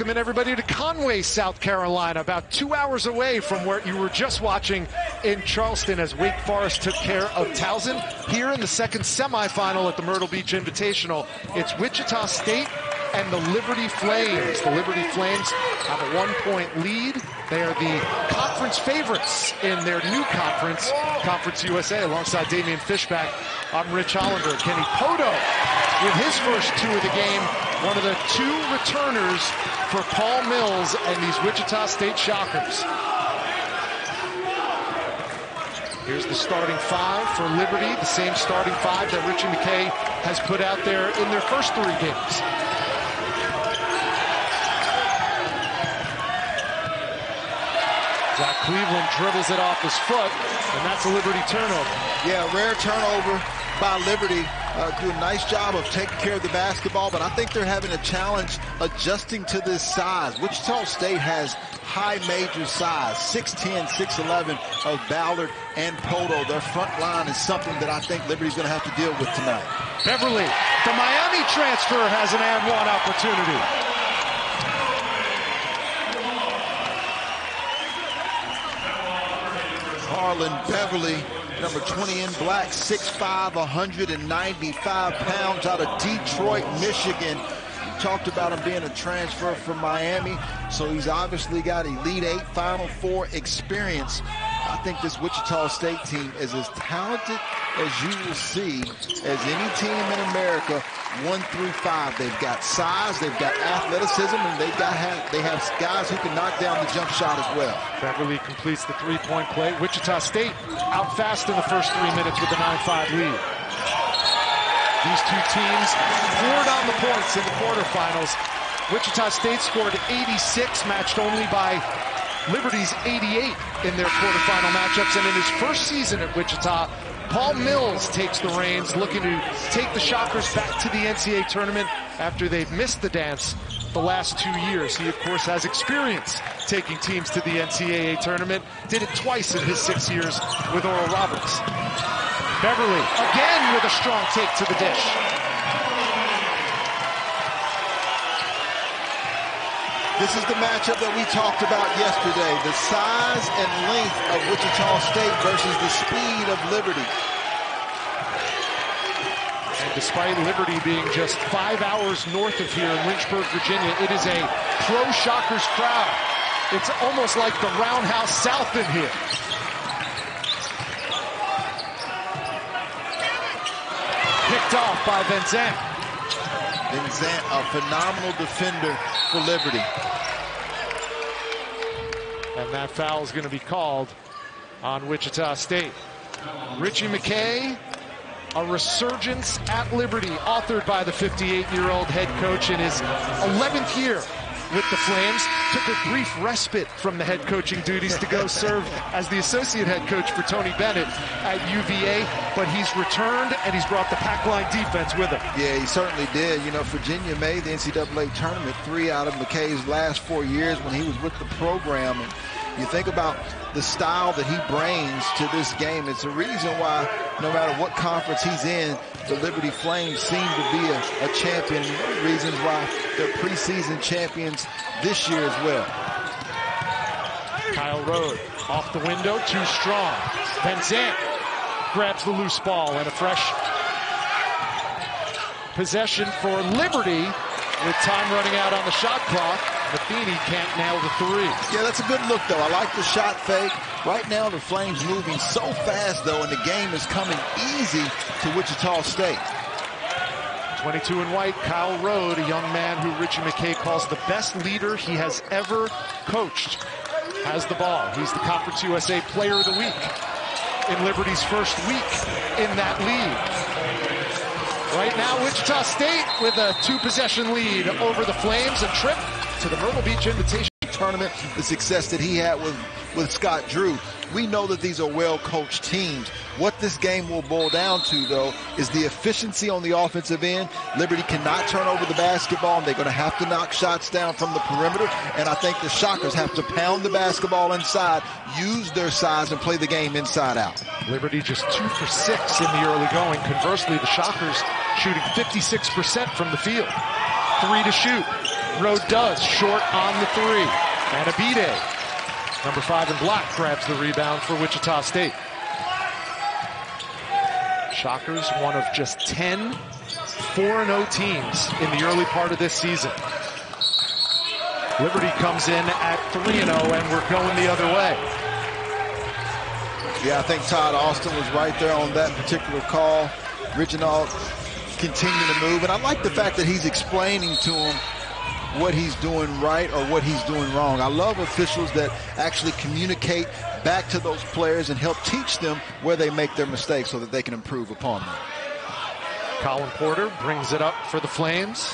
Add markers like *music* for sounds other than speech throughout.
Welcoming everybody to Conway, South Carolina, about two hours away from where you were just watching in Charleston as Wake Forest took care of Towson. Here in the second semifinal at the Myrtle Beach Invitational, it's Wichita State and the Liberty Flames. The Liberty Flames have a one-point lead. They are the conference favorites in their new conference, Conference USA, alongside Daymeon Fishback. I'm Rich Hollander. Kenny Pohto with his first two of the game, one of the two returners for Paul Mills and these Wichita State Shockers. Here's the starting five for Liberty, the same starting five that Ritchie McKay has put out there in their first three games. Zach Cleveland dribbles it off his foot, and that's a Liberty turnover. Yeah, rare turnover by Liberty. Uh, do a nice job of taking care of the basketball, but I think they're having a challenge adjusting to this size. Wichita State has high major size, 6'10", 6'11 of Ballard and Pohto. Their front line is something that I think Liberty's going to have to deal with tonight. Beverly, the Miami transfer, has an and one opportunity. Harlond Beverly, number 20 in black, 6'5", 195 pounds out of Detroit, Michigan. Talked about him being a transfer from Miami, so he's obviously got Elite Eight, Final Four experience. I think this Wichita State team is as talented as you will see as any team in America, one through five. They've got size, they've got athleticism, and they've got they have guys who can knock down the jump shot as well. Beverly completes the three-point play. Wichita State out fast in the first three minutes with a 9-5 lead. These two teams poured on the points in the quarterfinals. Wichita State scored 86, matched only by Liberty's 88 in their quarterfinal matchups. And in his first season at Wichita, Paul Mills takes the reins, looking to take the Shockers back to the NCAA tournament after they've missed the dance the last two years. He, of course, has experience taking teams to the NCAA tournament. Did it twice in his six years with Oral Roberts. Beverly, again with a strong take to the dish. This is the matchup that we talked about yesterday. The size and length of Wichita State versus the speed of Liberty. And despite Liberty being just five hours north of here in Lynchburg, Virginia, it is a pro Shockers crowd. It's almost like the Roundhouse South in here. Picked off by Vincent. Vincent, a phenomenal defender for Liberty. And that foul is going to be called on Wichita State. Ritchie McKay, a resurgence at Liberty, authored by the 58-year-old head coach in his 11th year with the Flames. Took a brief respite from the head coaching duties to go serve as the associate head coach for Tony Bennett at UVA, but he's returned and he's brought the pack line defense with him. Yeah, he certainly did. You know, Virginia made the NCAA tournament three out of McKay's last four years when he was with the program. And you think about the style that he brings to this game. It's a reason why no matter what conference he's in, the Liberty Flames seem to be a, a champion. Reasons why they're preseason champions this year as well. Kyle Rode off the window, too strong. Vincent grabs the loose ball and a fresh possession for Liberty with time running out on the shot clock. Metheny can't nail the three. Yeah, that's a good look, though. I like the shot fake. Right now, the Flames moving so fast, though, and the game is coming easy to Wichita State. 22 in white, Kyle Rode, a young man who Ritchie McKay calls the best leader he has ever coached, has the ball. He's the Conference USA Player of the Week in Liberty's first week in that league. Right now, Wichita State with a two-possession lead over the Flames. A trip to the Myrtle Beach Invitation Tournament. The success that he had with, with Scott Drew. We know that these are well-coached teams. What this game will boil down to, though, is the efficiency on the offensive end. Liberty cannot turn over the basketball, and they're going to have to knock shots down from the perimeter. And I think the Shockers have to pound the basketball inside, use their size, and play the game inside out. Liberty just two for six in the early going. Conversely, the Shockers shooting 56% from the field. Three to shoot. Rode does, short on the three. And Abidde, number five in black, grabs the rebound for Wichita State. Shockers, one of just 10 4-0 teams in the early part of this season. Liberty comes in at 3-0 and we're going the other way. Yeah, I think Todd Austin was right there on that particular call. Reginald continuing to move. And I like the fact that he's explaining to him what he's doing right or what he's doing wrong. I love officials that actually communicate back to those players and help teach them where they make their mistakes so that they can improve upon them. Colin Porter brings it up for the Flames.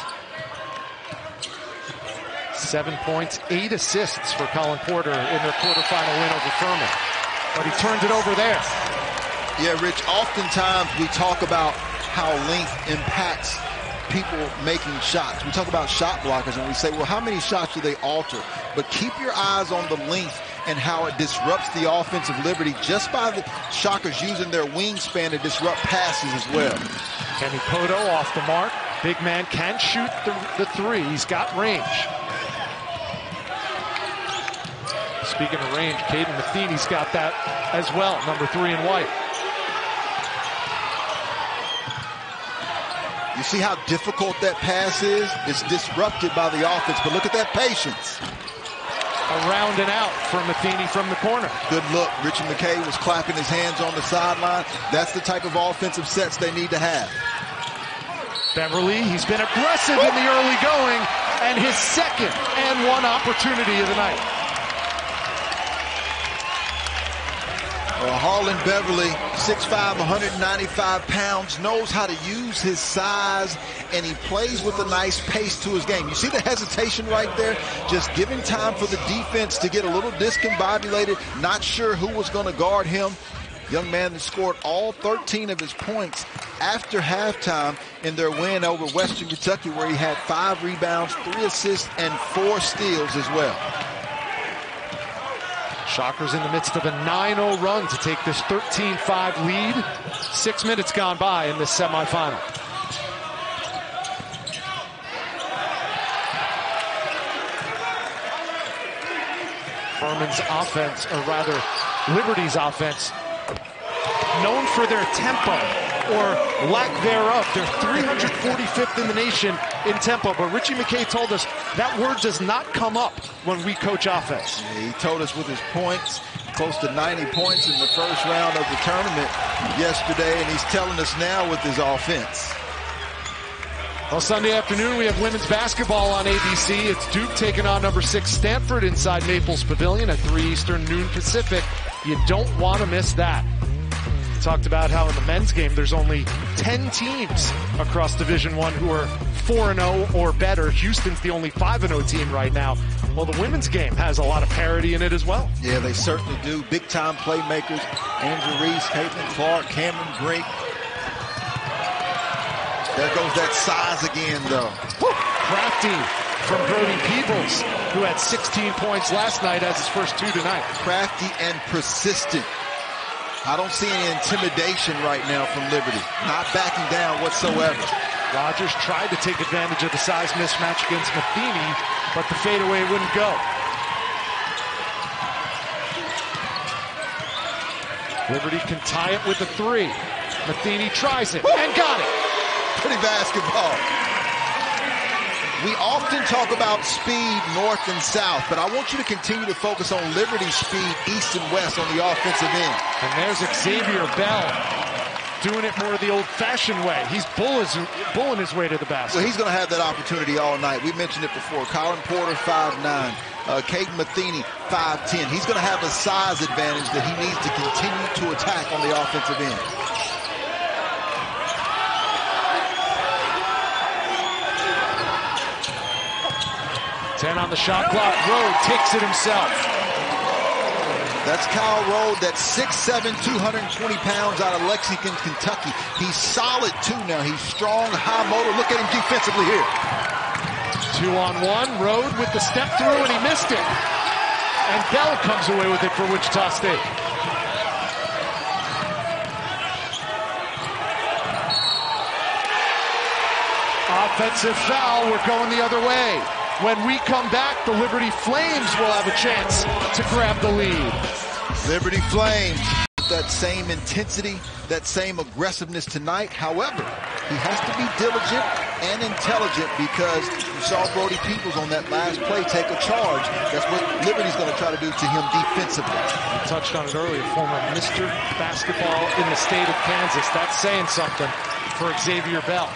Seven points, eight assists for Colin Porter in their quarterfinal win over Furman. But he turned it over there. Yeah, Rich, oftentimes we talk about how length impacts people making shots. We talk about shot blockers and we say, well, how many shots do they alter? But keep your eyes on the length and how it disrupts the offensive liberty just by the Shockers using their wingspan to disrupt passes as well. Kenny Pohto off the mark. Big man can shoot the, the three. He's got range. Speaking of range, Kaden Metheny's got that as well, number three in white. You see how difficult that pass is? It's disrupted by the offense, but look at that patience. Around and out for Metheny from the corner. Good look. Richard McKay was clapping his hands on the sideline. That's the type of offensive sets they need to have. Beverly, he's been aggressive in the early going, and his second and one opportunity of the night. Well, Harlond Beverly, 6'5", 195 pounds, knows how to use his size, and he plays with a nice pace to his game. You see the hesitation right there? Just giving time for the defense to get a little discombobulated, not sure who was going to guard him. Young man that scored all 13 of his points after halftime in their win over Western Kentucky, where he had five rebounds, three assists, and four steals as well. Shockers in the midst of a 9-0 run to take this 13-5 lead. Six minutes gone by in this semifinal. Furman's offense, or rather Liberty's offense, known for their tempo or lack thereof. They're 345th in the nation in tempo, but Ritchie McKay told us that word does not come up when we coach offense. Yeah, he told us with his points, close to 90 points in the first round of the tournament yesterday, and he's telling us now with his offense. Well, Sunday afternoon, we have women's basketball on ABC. It's Duke taking on number six Stanford inside Maples Pavilion at 3 Eastern, noon Pacific. You don't want to miss that talked about how in the men's game there's only 10 teams across Division One who are 4-0 or better. Houston's the only 5-0 team right now. Well, the women's game has a lot of parity in it as well. Yeah, they certainly do. Big-time playmakers. Andrew Reese, Caitlin Clark, Cameron Brink. There goes that size again, though. Woo! Crafty from Brody Peebles, who had 16 points last night as his first two tonight. Crafty and persistent. I don't see any intimidation right now from Liberty. Not backing down whatsoever. Rogers tried to take advantage of the size mismatch against Metheny, but the fadeaway wouldn't go. Liberty can tie it with a three. Metheny tries it and got it. Pretty basketball. We often talk about speed north and south, but I want you to continue to focus on Liberty speed east and west on the offensive end. And there's Xavier Bell doing it more the old-fashioned way. He's bulling, bulling his way to the basket. Well, he's going to have that opportunity all night. We mentioned it before. Colin Porter, 5'9". Uh, Kaden Metheny, 5'10". He's going to have a size advantage that he needs to continue to attack on the offensive end. 10 on the shot clock. Rode takes it himself. That's Kyle Rode. That's 6'7", 220 pounds out of Lexington, Kentucky. He's solid, too, now. He's strong, high motor. Look at him defensively here. Two on one. Rode with the step through, and he missed it. And Bell comes away with it for Wichita State. Offensive foul. We're going the other way. When we come back, the Liberty Flames will have a chance to grab the lead. Liberty Flames, that same intensity, that same aggressiveness tonight. However, he has to be diligent and intelligent because you saw Brody Peebles on that last play take a charge. That's what Liberty's going to try to do to him defensively. We touched on it earlier, former Mr. Basketball in the state of Kansas. That's saying something for Xavier Bell.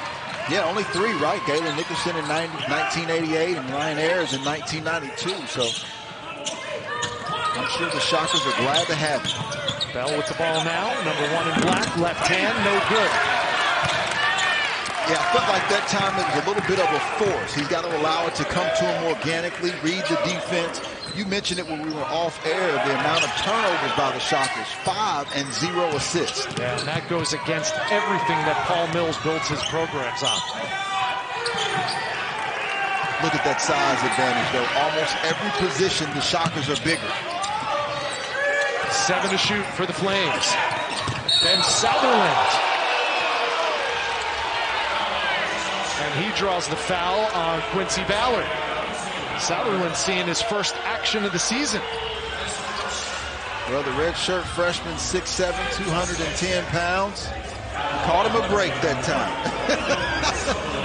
Yeah, only three, right? Galen Nicholson in 90, 1988 and Ryan Ayers in 1992. So I'm sure the Shockers are glad to have him. Bell with the ball now. Number one in black, left hand, no good. Yeah, I felt like that time it was a little bit of a force. He's got to allow it to come to him organically, read the defense. You mentioned it when we were off air, the amount of turnovers by the Shockers, five and zero assists. Yeah, and that goes against everything that Paul Mills builds his programs on. Look at that size advantage, though. Almost every position, the Shockers are bigger. Seven to shoot for the Flames. Ben Southerland. And he draws the foul on Quincy Ballard. Southerland seeing his first action of the season. Well, the red shirt freshman, 6'7", 210 pounds. Caught him a break that time.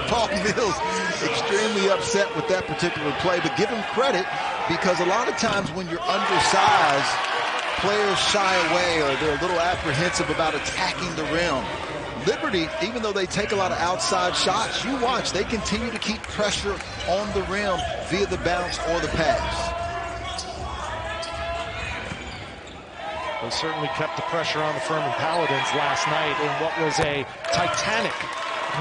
*laughs* Paul Mills extremely upset with that particular play, but give him credit because a lot of times when you're undersized, players shy away or they're a little apprehensive about attacking the rim. Liberty, even though they take a lot of outside shots, you watch, they continue to keep pressure on the rim via the bounce or the pass. They certainly kept the pressure on the Furman Paladins last night in what was a titanic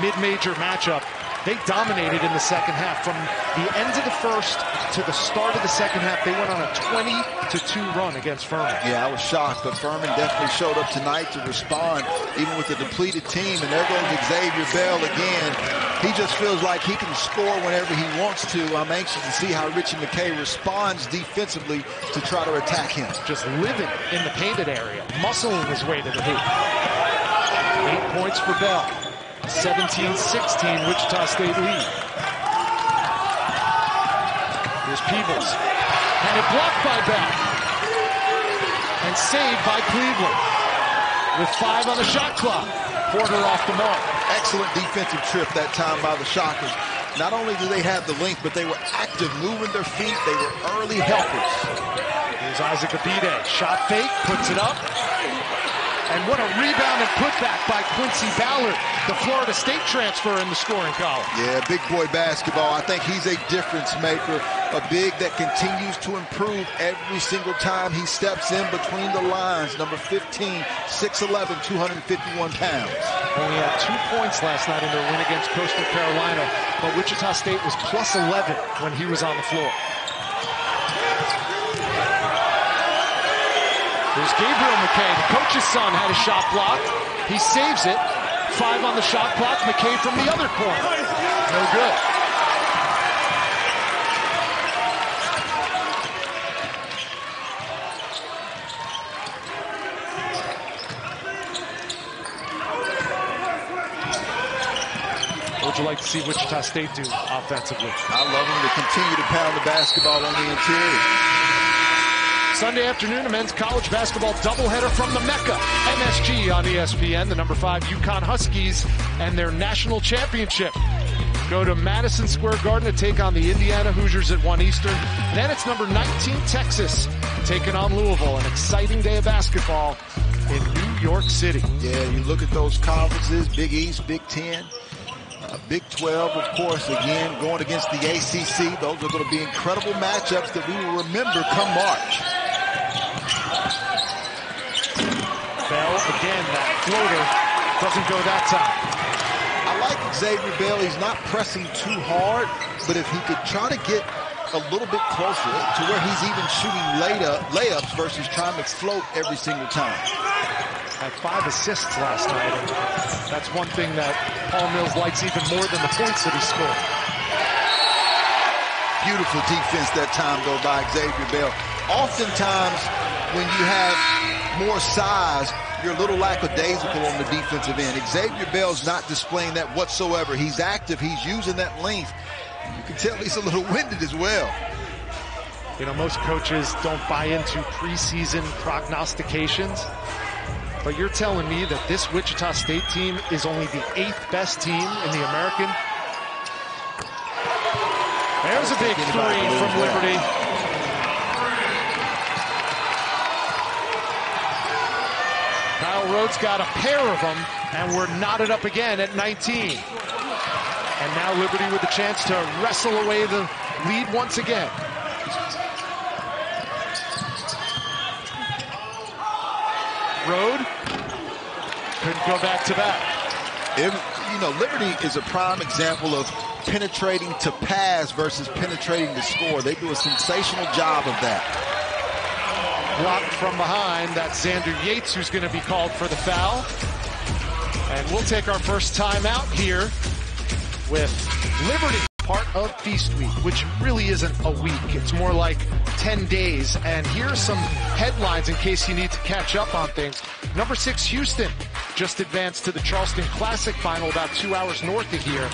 mid-major matchup they dominated in the second half. From the end of the first to the start of the second half, they went on a 20 to 2 run against Furman. Yeah, I was shocked, but Furman definitely showed up tonight to respond, even with the depleted team. And there goes Xavier Bell again. He just feels like he can score whenever he wants to. I'm anxious to see how Ritchie McKay responds defensively to try to attack him. Just living in the painted area, muscling his way to the hoop. Eight points for Bell. 17-16 Wichita State lead. Here's Peebles. And it blocked by Bell. And saved by Cleveland. With five on the shot clock. Porter off the mark. Excellent defensive trip that time by the Shockers. Not only do they have the length, but they were active, moving their feet. They were early helpers. Here's Isaac Abidde. Shot fake, puts it up. And what a rebound and putback by Quincy Ballard, the Florida State transfer in the scoring column. Yeah, big boy basketball. I think he's a difference maker, a big that continues to improve every single time he steps in between the lines. Number 15, 6'11", 251 pounds. Only had two points last night in their win against Coastal Carolina, but Wichita State was plus 11 when he was on the floor. There's Gabriel McKay. The coach's son had a shot blocked. He saves it. Five on the shot clock. McKay from the other corner. No good. What would you like to see Wichita State do offensively? I love them to continue to pound the basketball on the interior. Sunday afternoon, a men's college basketball doubleheader from the Mecca, MSG on ESPN, the number five UConn Huskies and their national championship. Go to Madison Square Garden to take on the Indiana Hoosiers at 1 Eastern. Then it's number 19 Texas taking on Louisville. An exciting day of basketball in New York City. Yeah, you look at those conferences, Big East, Big Ten, uh, Big 12, of course, again, going against the ACC. Those are going to be incredible matchups that we will remember come March. Bell, again, that floater doesn't go that time. I like Xavier Bell. He's not pressing too hard, but if he could try to get a little bit closer to where he's even shooting layup, layups versus trying to float every single time. Had five assists last night, and that's one thing that Paul Mills likes even more than the points that he scored. Beautiful defense that time, though, by Xavier Bell. Oftentimes, when you have more size, you're a little lackadaisical on the defensive end. Xavier Bell's not displaying that whatsoever. He's active. He's using that length. You can tell he's a little *laughs* winded as well. You know, most coaches don't buy into preseason prognostications. But you're telling me that this Wichita State team is only the eighth best team in the American? There's a big three from Liberty. Kyle Rode's got a pair of them, and we're knotted up again at 19. And now Liberty with a chance to wrestle away the lead once again. Rode couldn't go back to back. If, you know, Liberty is a prime example of penetrating to pass versus penetrating to score. They do a sensational job of that. Blocked from behind. That's Xander Yates who's going to be called for the foul. And we'll take our first timeout here with Liberty part of Feast Week, which really isn't a week. It's more like 10 days. And here are some headlines in case you need to catch up on things. Number six, Houston just advanced to the Charleston Classic final about two hours north of here.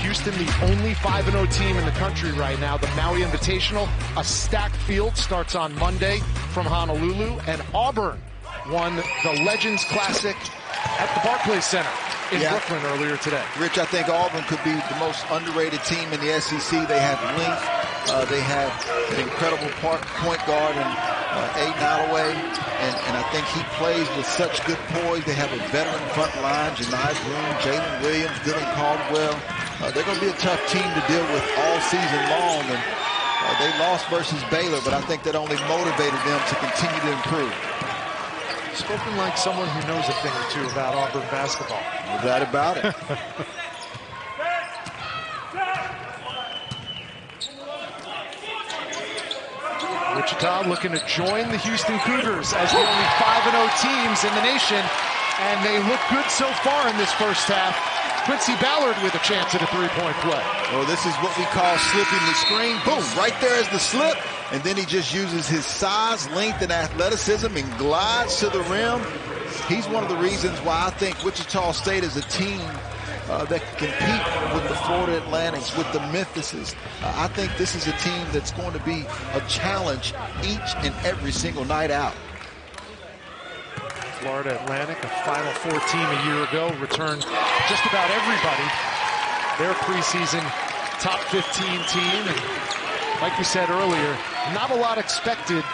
Houston, the only 5-0 team in the country right now. The Maui Invitational, a stacked field, starts on Monday from Honolulu. And Auburn won the Legends Classic at the Barclays Center in yeah. Brooklyn earlier today. Rich, I think Auburn could be the most underrated team in the SEC. They have length. Uh, they have an incredible part, point guard and uh, Aden Holloway, and, and, I think he plays with such good poise. They have a veteran front line, Johni Broome, Jaylin Williams, Dylan Caldwell. Uh, they're going to be a tough team to deal with all season long, and uh, they lost versus Baylor, but I think that only motivated them to continue to improve. Spoken like someone who knows a thing or two about Auburn basketball. No doubt about it. *laughs* Wichita looking to join the Houston Cougars as the only 5-0 teams in the nation, and they look good so far in this first half. Quincy Ballard with a chance at a three-point play. Oh, this is what we call slipping the screen. Boom, right there is the slip. And then he just uses his size, length, and athleticism and glides to the rim. He's one of the reasons why I think Wichita State is a team uh, that can compete with the Florida Atlantics, with the Memphises. Uh, I think this is a team that's going to be a challenge each and every single night out. Florida Atlantic, a Final Four team a year ago, returned just about everybody. Their preseason top 15 team. And like we said earlier, not a lot expected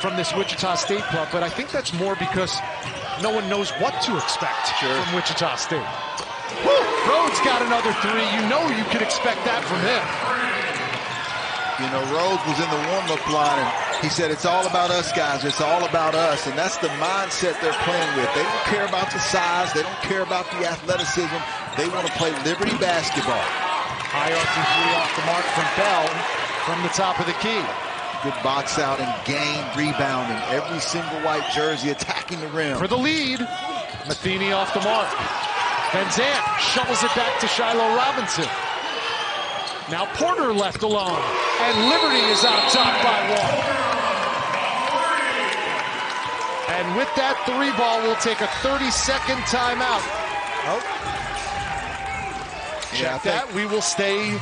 from this Wichita State club, but I think that's more because no one knows what to expect sure. from Wichita State. Woo! Rode's got another three. You know you could expect that from him. You know, Rode's was in the warm-up line, and he said, it's all about us, guys. It's all about us. And that's the mindset they're playing with. They don't care about the size. They don't care about the athleticism. They want to play Liberty basketball. High arcing three off the mark from Bell from the top of the key. Good box out and game rebounding. Every single white jersey attacking the rim. For the lead, Metheny off the mark. Venzant shovels it back to Shiloh Robinson. Now Porter left alone, and Liberty is out top by one. And with that three ball, we'll take a 30-second timeout. Oh. Check yeah, that. We will stay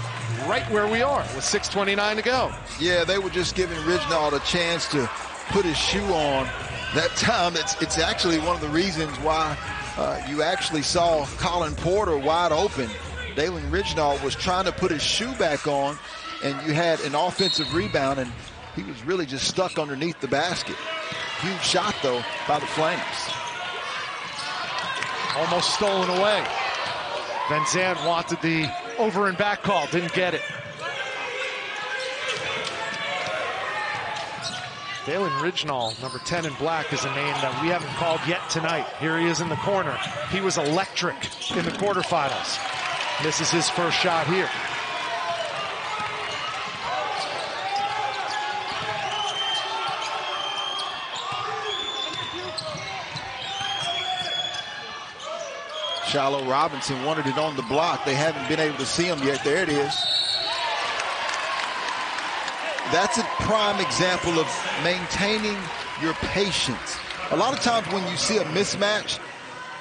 right where we are with 6.29 to go. Yeah, they were just giving Ridgnal a chance to put his shoe on that time. It's, it's actually one of the reasons why uh, you actually saw Colin Porter wide open. Dalen Ridgnal was trying to put his shoe back on, and you had an offensive rebound, and he was really just stuck underneath the basket. Huge shot, though, by the Flames. Almost stolen away. Venzant wanted the over and back call, didn't get it. Dalen Ridgnal, number 10 in black, is a name that we haven't called yet tonight. Here he is in the corner. He was electric in the quarterfinals. This is his first shot here. Shiloh Robinson wanted it on the block. They haven't been able to see him yet. There it is. That's a prime example of maintaining your patience. A lot of times when you see a mismatch,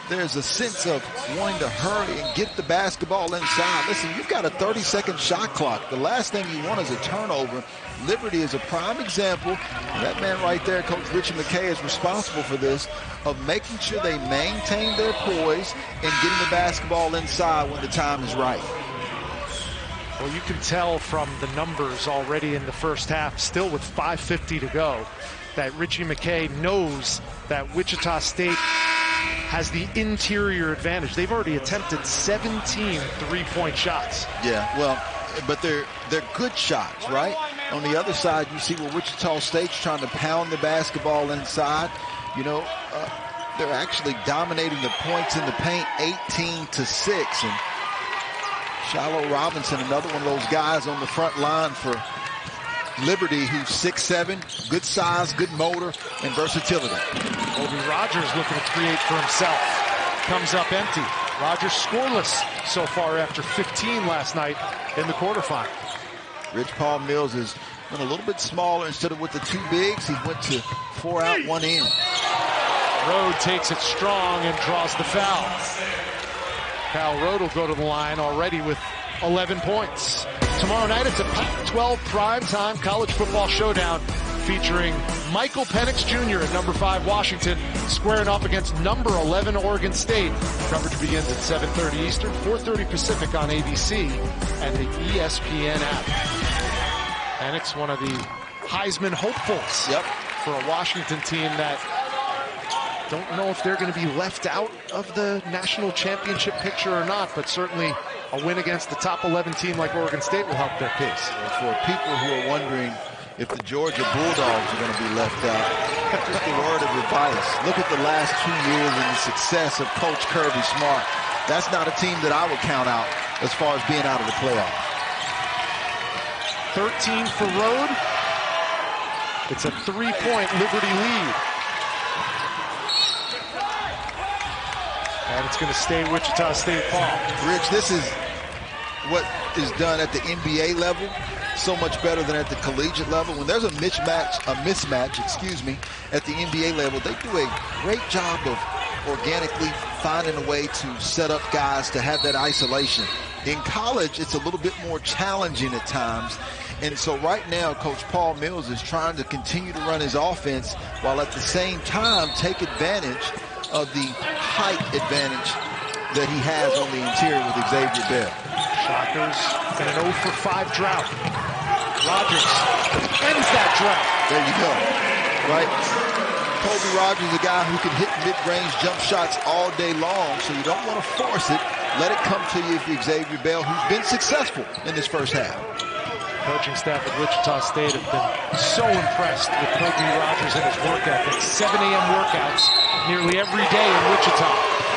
there's a sense of wanting to hurry and get the basketball inside. Listen, you've got a 30-second shot clock. The last thing you want is a turnover. Liberty is a prime example. That man right there, Coach Ritchie McKay, is responsible for this, of making sure they maintain their poise and getting the basketball inside when the time is right. Well, you can tell from the numbers already in the first half, still with 5.50 to go, that Ritchie McKay knows that Wichita State has the interior advantage. They've already attempted 17 three-point shots. Yeah, well, but they're they're good shots, right? On the other side, you see where Wichita State's trying to pound the basketball inside. You know, uh, they're actually dominating the points in the paint 18 to 6. And Shiloh Robinson, another one of those guys on the front line for Liberty, who's 6'7", good size, good motor, and versatility. Colby Rogers looking to create for himself. Comes up empty. Rogers scoreless so far after 15 last night in the quarterfinal. Rich Paul Mills is went a little bit smaller instead of with the two bigs. He went to four out, one in. Rode takes it strong and draws the foul. Cal Rode will go to the line already with 11 points. Tomorrow night it's a Pac-12 primetime college football showdown featuring Michael Penix Jr. at number 5 Washington squaring off against number 11 Oregon State. Coverage begins at 7.30 Eastern, 4.30 Pacific on ABC and the ESPN app. Penix, one of the Heisman hopefuls yep. for a Washington team that don't know if they're going to be left out of the national championship picture or not, but certainly a win against the top 11 team like Oregon State will help their case. For people who are wondering if the Georgia Bulldogs are going to be left out, just a word of advice. Look at the last two years and the success of Coach Kirby Smart. That's not a team that I would count out as far as being out of the playoffs. 13 for Rode. It's a three-point Liberty lead. And it's going to stay Wichita State Paul. Rich, this is what is done at the NBA level so much better than at the collegiate level. When there's a mismatch, a mismatch, excuse me, at the NBA level, they do a great job of organically finding a way to set up guys to have that isolation. In college, it's a little bit more challenging at times. And so right now, Coach Paul Mills is trying to continue to run his offense while at the same time take advantage of the height advantage that he has on the interior with Xavier Bell. Shockers in an 0 for 5 drought. Rogers ends that drought. There you go. Right? Colby Rogers is a guy who can hit mid-range jump shots all day long, so you don't want to force it. Let it come to you for Xavier Bell, who's been successful in this first half coaching staff at Wichita State have been so impressed with Colby Rogers and his work ethic. 7 a.m. workouts nearly every day in Wichita.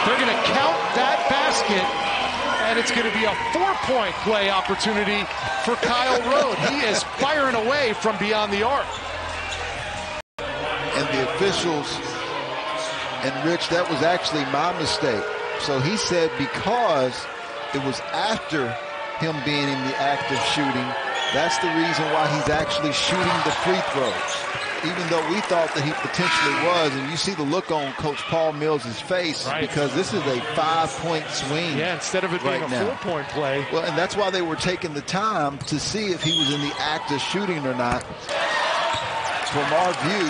They're going to count that basket, and it's going to be a four-point play opportunity for Kyle Rode. He is firing away from beyond the arc. And the officials, and Rich, that was actually my mistake. So he said because it was after him being in the act of shooting, that's the reason why he's actually shooting the free throws. Even though we thought that he potentially was, and you see the look on Coach Paul Mills' face right. because this is a five-point swing. Yeah, instead of it right being a four-point play. Well, and that's why they were taking the time to see if he was in the act of shooting or not. From our view,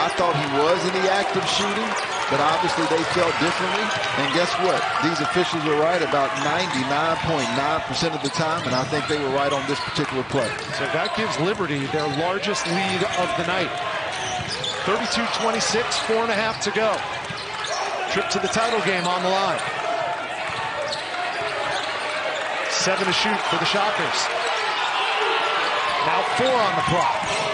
I thought he was in the act of shooting, but obviously they felt differently. And guess what? These officials were right about 99.9% of the time, and I think they were right on this particular play. So that gives Liberty their largest lead of the night. 32-26, four and a half to go. Trip to the title game on the line. Seven to shoot for the Shockers. Now four on the clock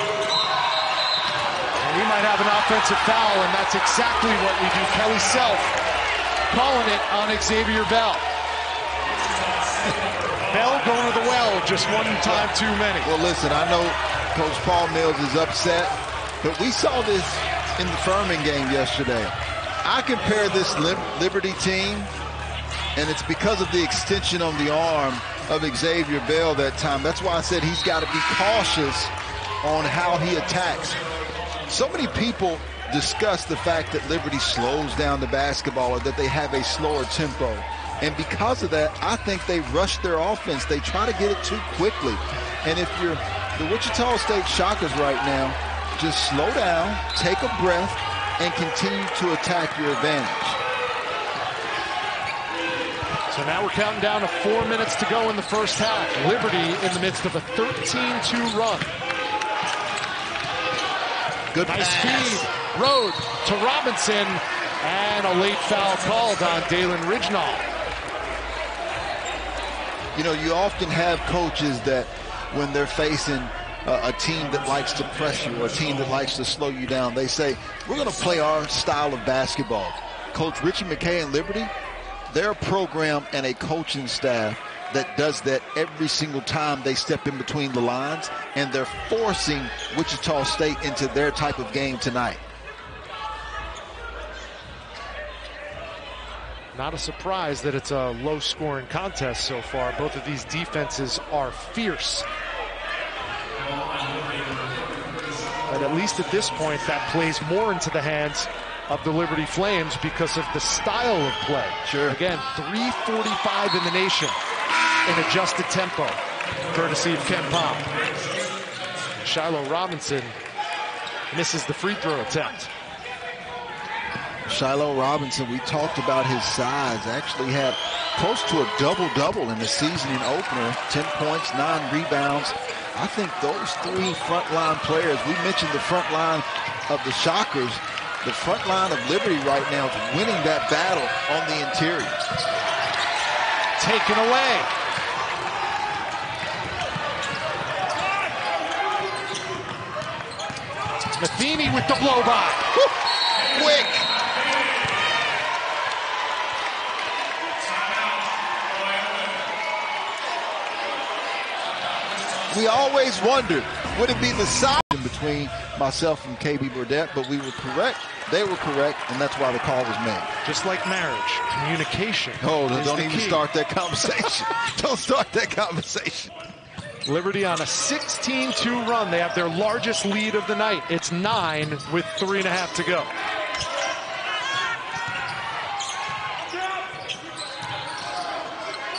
have an offensive foul, and that's exactly what we do. Kelly Self calling it on Xavier Bell. Bell going to the well, just one time too many. Well, listen, I know Coach Paul Mills is upset, but we saw this in the Furman game yesterday. I compare this Liberty team, and it's because of the extension on the arm of Xavier Bell that time. That's why I said he's got to be cautious on how he attacks so many people discuss the fact that Liberty slows down the basketball or that they have a slower tempo. And because of that, I think they rush their offense. They try to get it too quickly. And if you're the Wichita State Shockers right now, just slow down, take a breath, and continue to attack your advantage. So now we're counting down to four minutes to go in the first half. Liberty in the midst of a 13-2 run. Good nice pass. feed. Rode to Robinson. And a late foul called on Dalen Ridgnal. You know, you often have coaches that when they're facing a, a team that likes to press you or a team that likes to slow you down, they say, we're going to play our style of basketball. Coach Ritchie McKay and Liberty, they're program and a coaching staff that does that every single time they step in between the lines, and they're forcing Wichita State into their type of game tonight. Not a surprise that it's a low-scoring contest so far. Both of these defenses are fierce. But at least at this point, that plays more into the hands of the Liberty Flames because of the style of play. Sure. Again, 345 in the nation in adjusted tempo, courtesy of KenPom. Shiloh Robinson misses the free throw attempt. Shiloh Robinson, we talked about his size, actually had close to a double-double in the season in opener, 10 points, 9 rebounds. I think those three frontline players, we mentioned the front line of the Shockers, the front line of Liberty right now is winning that battle on the interior. Taken away. Metheny with the blow by. Quick. We always wondered, would it be the size between myself and KB Burdett, but we were correct. They were correct, and that's why the call was made. Just like marriage, communication. Oh, don't even key. start that conversation. *laughs* don't start that conversation. Liberty on a 16-2 run. They have their largest lead of the night. It's nine with three and a half to go.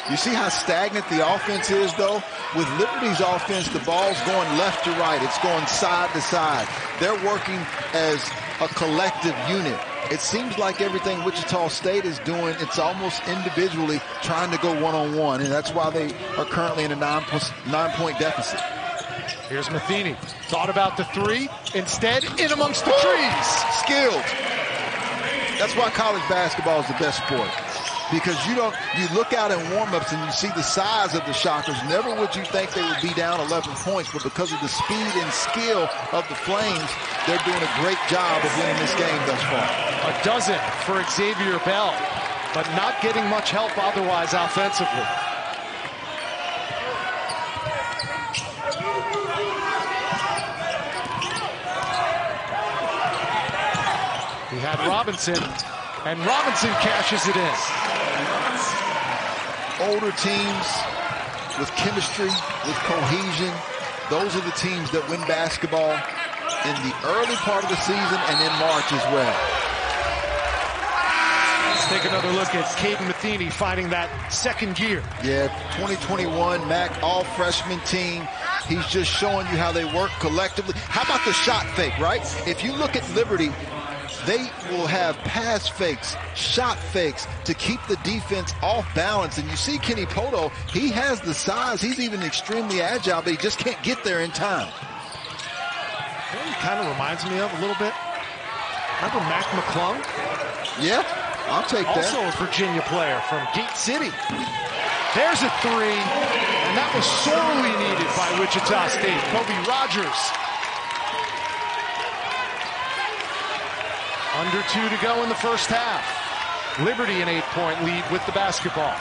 You see how stagnant the offense is, though? With Liberty's offense, the ball's going left to right. It's going side to side. They're working as a collective unit. It seems like everything Wichita State is doing, it's almost individually trying to go one-on-one, and that's why they are currently in a nine-point nine deficit. Here's Metheny. Thought about the three. Instead, in amongst the trees. Skilled. That's why college basketball is the best sport because you don't you look out in warmups and you see the size of the Shockers. Never would you think they would be down 11 points, but because of the speed and skill of the Flames, they're doing a great job of winning this game thus far. A dozen for Xavier Bell, but not getting much help otherwise offensively. He had Robinson, and Robinson cashes it in. Older teams with chemistry, with cohesion, those are the teams that win basketball in the early part of the season and in March as well. Let's take another look at Kaden Metheny finding that second gear. Yeah, 2021 MAC all-freshman team. He's just showing you how they work collectively. How about the shot fake, right? If you look at Liberty, they will have pass fakes, shot fakes to keep the defense off balance. And you see Kenny Pohto, he has the size. He's even extremely agile, but he just can't get there in time. Kind of reminds me of a little bit? Remember Mac McClung? Yeah, I'll take also that. Also a Virginia player from Gate City. There's a three, and that was sorely needed by Wichita State. Colby Rogers Under two to go in the first half. Liberty an eight-point lead with the basketball.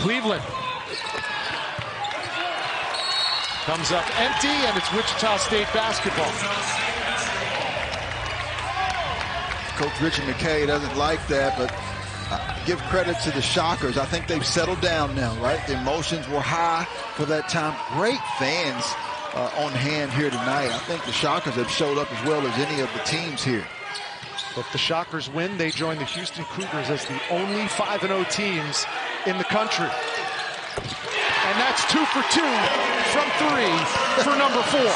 Cleveland comes up empty, and it's Wichita State basketball. Coach Ritchie McKay doesn't like that, but uh, give credit to the Shockers. I think they've settled down now, right? The emotions were high for that time. Great fans uh, on hand here tonight. I think the Shockers have showed up as well as any of the teams here. If the Shockers win, they join the Houston Cougars as the only 5-0 teams in the country. And that's two for two from three for number four.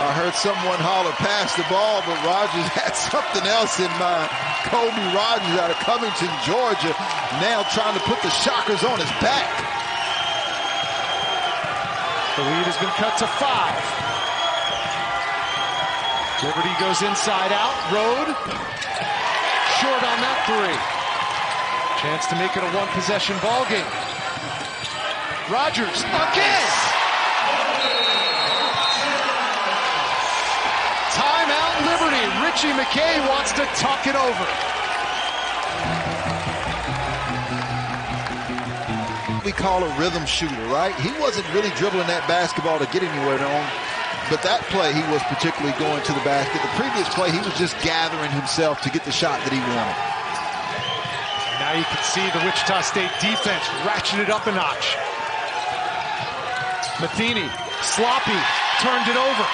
I heard someone holler past the ball, but Rogers *laughs* had something else in mind. Colby Rogers out of Covington, Georgia, now trying to put the Shockers on his back. The lead has been cut to five. Liberty goes inside out. Rode. Short on that three. Chance to make it a one possession ball game. Rogers again. Timeout Liberty. Ritchie McKay wants to tuck it over. We call a rhythm shooter, right? He wasn't really dribbling that basketball to get anywhere on. But that play, he was particularly going to the basket. The previous play, he was just gathering himself to get the shot that he wanted. Now you can see the Wichita State defense ratcheted up a notch. Metheny, sloppy, turned it over.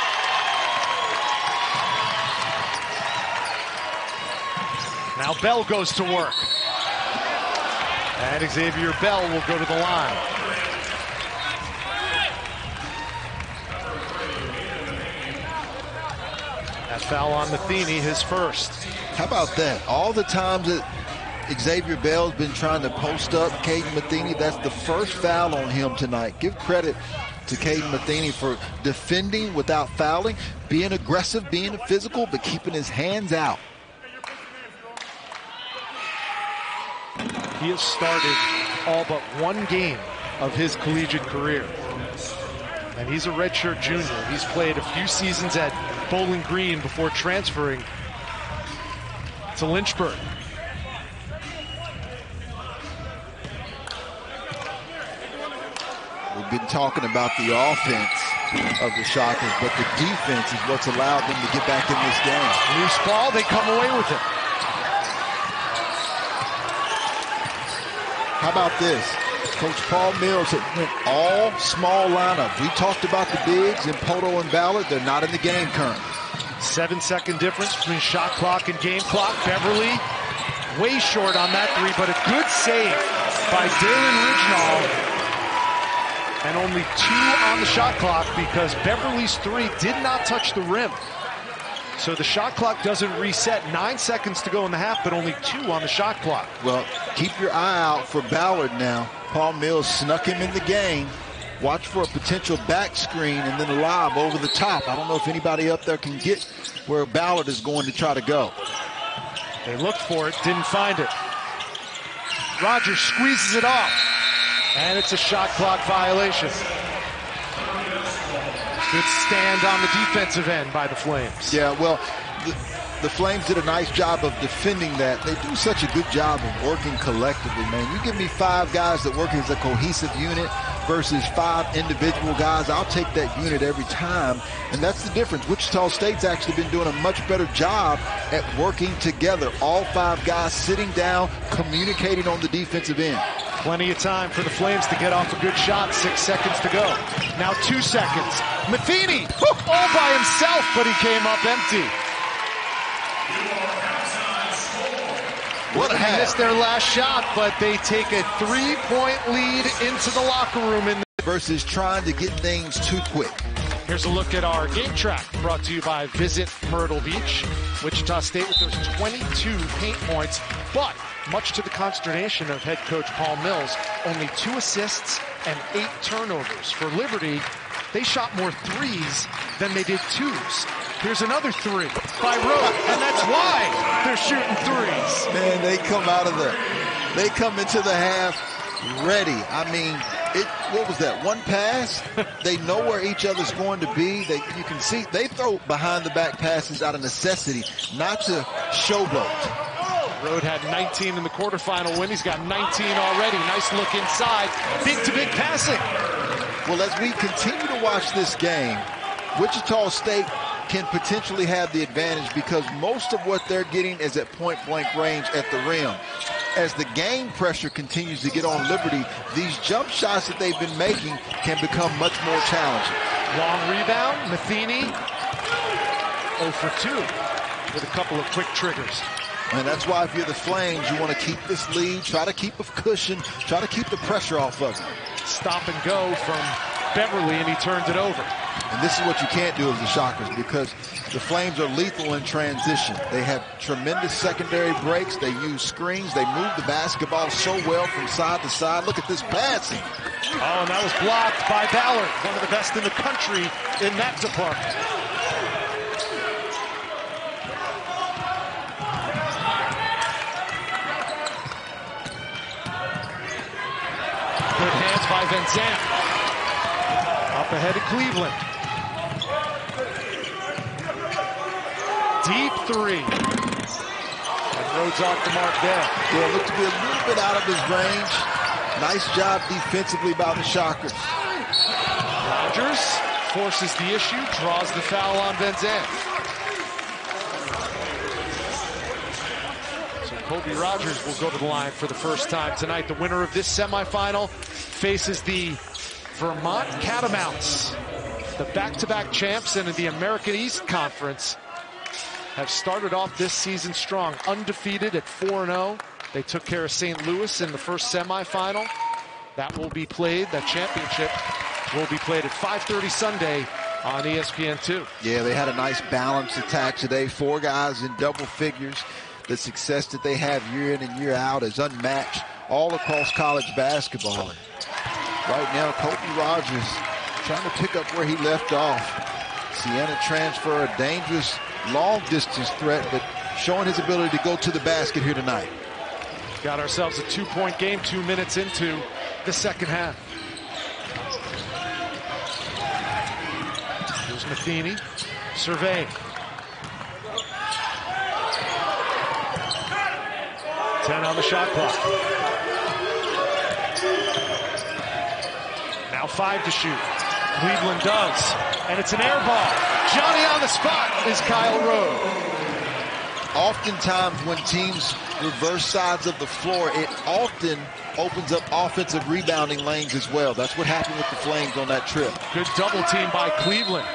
Now Bell goes to work. And Xavier Bell will go to the line. That foul on Metheny, his first. How about that? All the times that Xavier Bell's been trying to post up Kaden Metheny, that's the first foul on him tonight. Give credit to Kaden Metheny for defending without fouling, being aggressive, being physical, but keeping his hands out. He has started all but one game of his collegiate career. And he's a redshirt junior. He's played a few seasons at Bowling Green before transferring to Lynchburg. We've been talking about the offense of the Shockers, but the defense is what's allowed them to get back in this game. Loose ball, they come away with it. How about this? Coach Paul Mills went all small lineup. We talked about the bigs in Pohto and Ballard. They're not in the game currently. Seven second difference between shot clock and game clock. Beverly way short on that three, but a good save by Dalen Ridgnal. And only two on the shot clock because Beverly's three did not touch the rim. So the shot clock doesn't reset. Nine seconds to go in the half, but only two on the shot clock. Well, keep your eye out for Ballard now. Paul Mills snuck him in the game. Watch for a potential back screen and then a lob over the top. I don't know if anybody up there can get where Ballard is going to try to go. They looked for it, didn't find it. Rogers squeezes it off. And it's a shot clock violation. Stand on the defensive end by the Flames. Yeah, well, the, the, Flames did a nice job of defending that. They do such a good job of working collectively, man. You give me five guys that work as a cohesive unit versus five individual guys, I'll take that unit every time. And that's the difference. Wichita State's actually been doing a much better job at working together. All five guys sitting down, communicating on the defensive end. Plenty of time for the Flames to get off a good shot. Six seconds to go. Now two seconds. Metheny, all by himself, but he came up empty. What a They missed their last shot, but they take a three-point lead into the locker room. In versus trying to get things too quick. Here's a look at our game track brought to you by Visit Myrtle Beach. Wichita State with those 22 paint points, but much to the consternation of head coach Paul Mills, only two assists and eight turnovers. For Liberty, they shot more threes than they did twos. Here's another three by Rode, and that's why they're shooting threes. Man, they come out of the, they come into the half ready. I mean, it, what was that? One pass. *laughs* they know where each other's going to be. They, you can see they throw behind the back passes out of necessity, not to showboat. Rode had 19 in the quarterfinal win. He's got 19 already. Nice look inside. Big to big passing. Well, as we continue to watch this game, Wichita State can potentially have the advantage because most of what they're getting is at point blank range at the rim. as the game pressure continues to get on Liberty, these jump shots that they've been making can become much more challenging. Long rebound, Metheny 0 for 2 with a couple of quick triggers. And that's why if you're the Flames, you want to keep this lead, try to keep a cushion, try to keep the pressure off of you. Stop and go from Beverly, and he turns it over. And this is what you can't do as the Shockers because the Flames are lethal in transition. They have tremendous secondary breaks. They use screens. They move the basketball so well from side to side. Look at this passing. Oh, and that was blocked by Ballard, one of the best in the country in that department. Good Zandt. Up ahead of Cleveland. Deep three. And Rode's off the mark there. Yeah, looked to be a little bit out of his range. Nice job defensively by the Shockers. Rogers forces the issue, draws the foul on. So Colby Rogers will go to the line for the first time tonight. The winner of this semifinal faces the Vermont Catamounts. The back-to-back champs in the American East Conference have started off this season strong, undefeated at 4-0. They took care of St. Louis in the first semifinal. That will be played, that championship will be played at 5.30 Sunday on ESPN2. Yeah, they had a nice balanced attack today. Four guys in double figures. The success that they have year in and year out is unmatched all across college basketball. Right now, Colby Rogers trying to pick up where he left off. Siena transfer, a dangerous long distance threat, but showing his ability to go to the basket here tonight. Got ourselves a two-point game two minutes into the second half. Here's Metheny. Survey. Ten on the shot clock. Five to shoot. Cleveland does. And it's an air ball. Johnny on the spot is Kyle Rode. Oftentimes when teams reverse sides of the floor, it often opens up offensive rebounding lanes as well. That's what happened with the Flames on that trip. Good double team by Cleveland.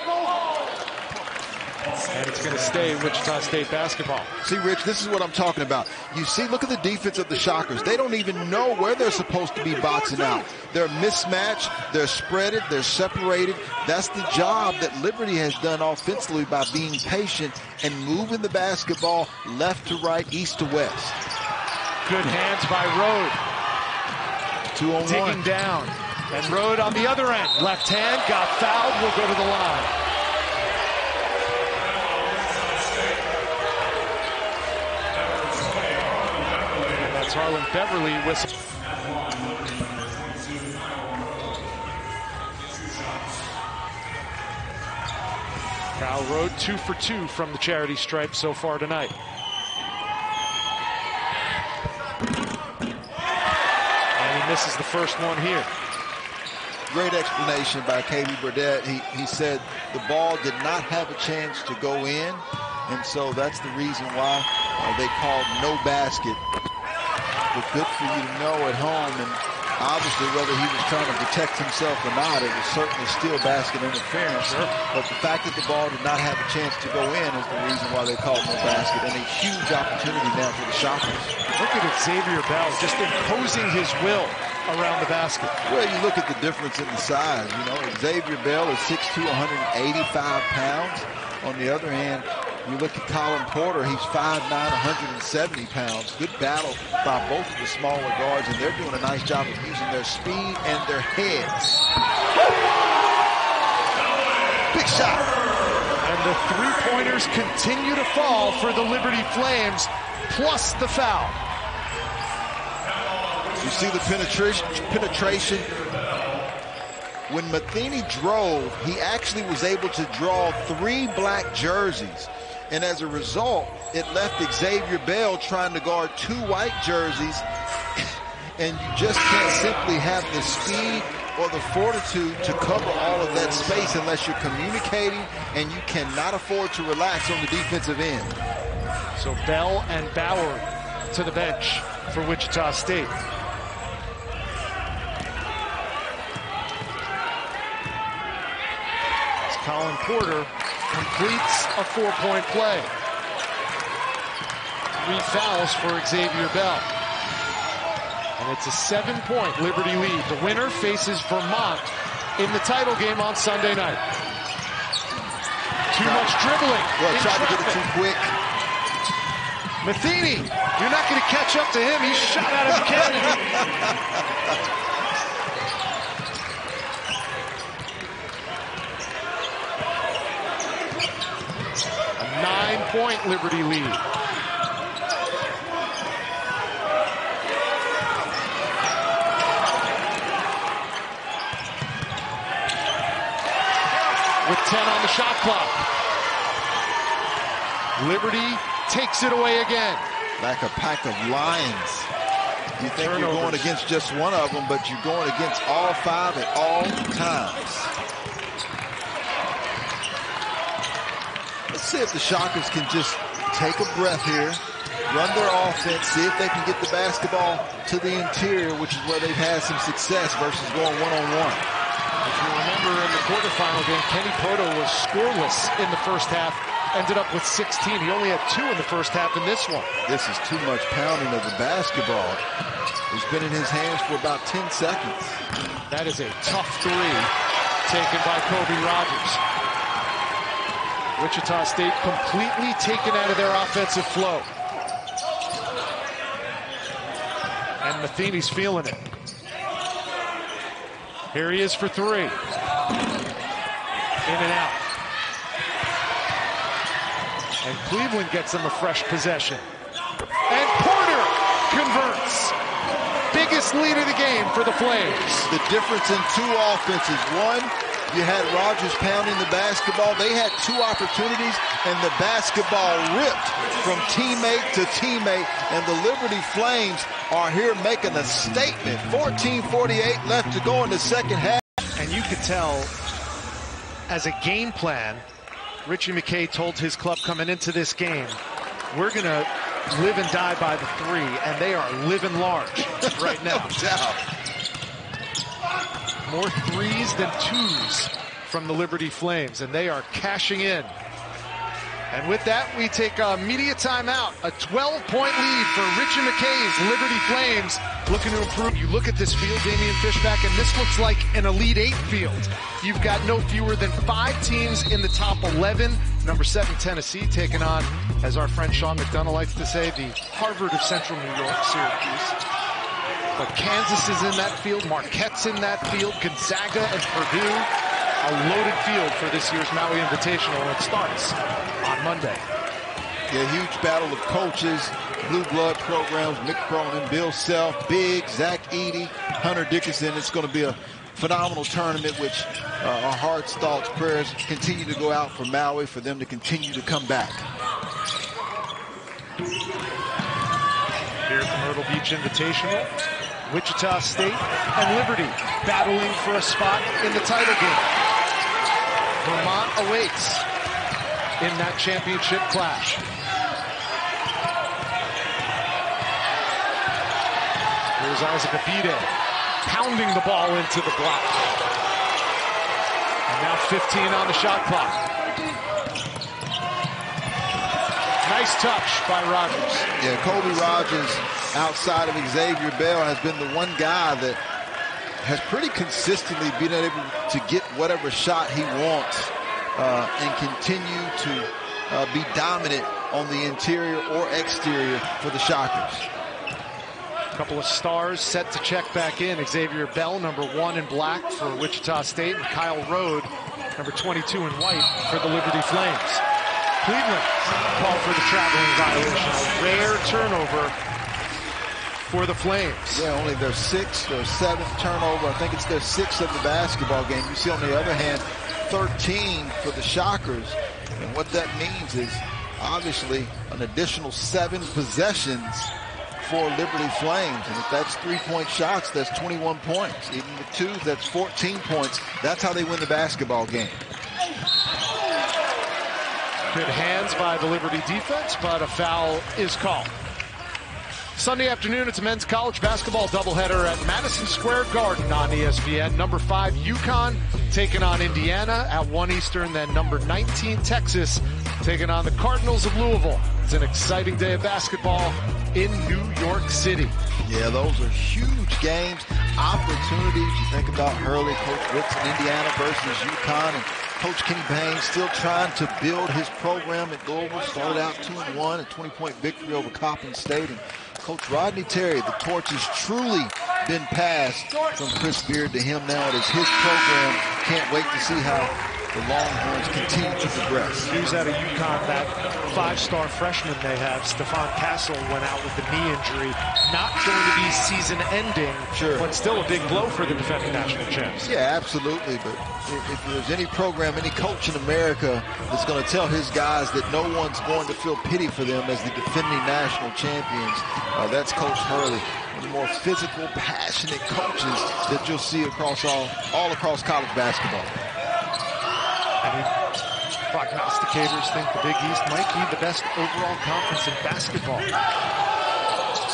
And it's going to stay Wichita State basketball. See, Rich, this is what I'm talking about. You see, look at the defense of the Shockers. They don't even know where they're supposed to be boxing out. They're mismatched, they're spreaded, they're separated. That's the job that Liberty has done offensively by being patient and moving the basketball left to right, east to west. Good hands by Rode. Two on Digging one. down. And Rode on the other end. Left hand, got fouled, will go to the line. Harlond Beverly whistle. Kyle Rode two for two from the charity stripe so far tonight. And he misses the first one here. Great explanation by KB Burdett. He, he said the ball did not have a chance to go in, and so that's the reason why uh, they called no basket. But good for you to know at home, and obviously whether he was trying to protect himself or not, it was certainly still basket interference. But the fact that the ball did not have a chance to go in is the reason why they called no basket, and a huge opportunity now for the Shockers. Look at Xavier Bell just imposing his will around the basket. Well, you look at the difference in the size. You know, Xavier Bell is 6'2", 185 pounds. On the other hand, you look at Colin Porter, he's 5'9", 170 pounds. Good battle by both of the smaller guards, and they're doing a nice job of using their speed and their heads. Big shot. And the three-pointers continue to fall for the Liberty Flames, plus the foul. You see the penetration, penetration. When Metheny drove, he actually was able to draw three black jerseys. And as a result, it left Xavier Bell trying to guard two white jerseys. *coughs* And you just can't simply have the speed or the fortitude to cover all of that space unless you're communicating and you cannot afford to relax on the defensive end. So Bell and Bauer to the bench. for Wichita State. Colin Porter completes a four-point play. Three fouls for Xavier Bell. And it's a seven-point Liberty lead. The winner faces Vermont in the title game on Sunday night. Too much dribbling. Well, tried to get it too quick. Metheny, you're not going to catch up to him. He's shot out of the cannon. *laughs* a nine-point Liberty lead. With 10 on the shot clock. Liberty takes it away again. Like a pack of lions. You think Turnovers. you're going against just one of them, but you're going against all five at all times. See if the Shockers can just take a breath here, run their offense, see if they can get the basketball to the interior, which is where they've had some success versus going one-on-one. If you remember in the quarterfinal game, Kenny Pohto was scoreless in the first half, ended up with 16. He only had two in the first half in this one. This is too much pounding of the basketball. It's been in his hands for about 10 seconds. That is a tough three taken by Colby Rogers. Wichita State completely taken out of their offensive flow. And Metheny's feeling it. Here he is for three. In and out. And Cleveland gets them a fresh possession. And Porter converts. Biggest lead of the game for the Flames. The difference in two offenses. One, you had Rogers pounding the basketball. They had two opportunities, and the basketball ripped from teammate to teammate. And the Liberty Flames are here making a statement. 14:48 left to go in the second half. And you could tell, as a game plan, Ritchie McKay told his club coming into this game, we're going to live and die by the three, and they are living large *laughs* right now. No doubt. More threes than twos from the Liberty Flames, and they are cashing in. And with that, we take a media timeout. A 12-point lead for Ritchie McKay's Liberty Flames looking to improve. You look at this field, Daymeon Fishback, and this looks like an Elite Eight field. You've got no fewer than five teams in the top 11. Number seven, Tennessee, taking on, as our friend Sean McDonough likes to say, the Harvard of Central New York, Syracuse. But Kansas is in that field, Marquette's in that field, Gonzaga and Purdue. A loaded field for this year's Maui Invitational, and it starts on Monday. Yeah, huge battle of coaches, blue blood programs, Mick Cronin, Bill Self, Big, Zach Edey, Hunter Dickinson. It's going to be a phenomenal tournament, which uh, our hearts, thoughts, prayers continue to go out for Maui for them to continue to come back. Here at the Myrtle Beach Invitational, Wichita State and Liberty battling for a spot in the title game. Vermont awaits in that championship clash. Here's Isaac Abidde pounding the ball into the block. And now 15 on the shot clock. Nice touch by Rogers. Yeah, Colby Rogers, outside of Xavier Bell, has been the one guy that has pretty consistently been able to get whatever shot he wants uh, and continue to uh, be dominant on the interior or exterior for the Shockers. A couple of stars set to check back in. Xavier Bell, number one in black for Wichita State, and Kyle Rode, number 22 in white for the Liberty Flames. Cleveland called for the traveling violation, a rare turnover for the Flames. Yeah, only their sixth or seventh turnover. I think it's their sixth of the basketball game. You see, on the other hand, 13 for the Shockers. And what that means is obviously an additional seven possessions for Liberty Flames. And if that's three-point shots, that's 21 points. Even with twos, that's 14 points. That's how they win the basketball game. Good hands by the Liberty defense, but a foul is called. Sunday afternoon, it's a men's college basketball doubleheader at Madison Square Garden on ESPN. Number five, UConn taking on Indiana at 1 Eastern. Then number 19, Texas taking on the Cardinals of Louisville. It's an exciting day of basketball in New York City. Yeah, those are huge games, opportunities. You think about Hurley, Coach Woodson, Indiana versus UConn, and Coach Kenny Payne still trying to build his program at Louisville. Started out 2-1, a 20-point victory over Coppin State. And Coach Rodney Terry, the torch has truly been passed from Chris Beard to him now. It is his program. Can't wait to see how the Longhorns continue to progress. News out of UConn, that five-star freshman they have, Stephon Castle, went out with a knee injury. Not going to be season-ending, sure. but still a big blow for the defending national champs. Yeah, absolutely. But if there's any program, any coach in America that's going to tell his guys that no one's going to feel pity for them as the defending national champions, uh, that's Coach Hurley. One of the more physical, passionate coaches that you'll see across all, all across college basketball. I mean, prognosticators think the Big East might be the best overall conference in basketball.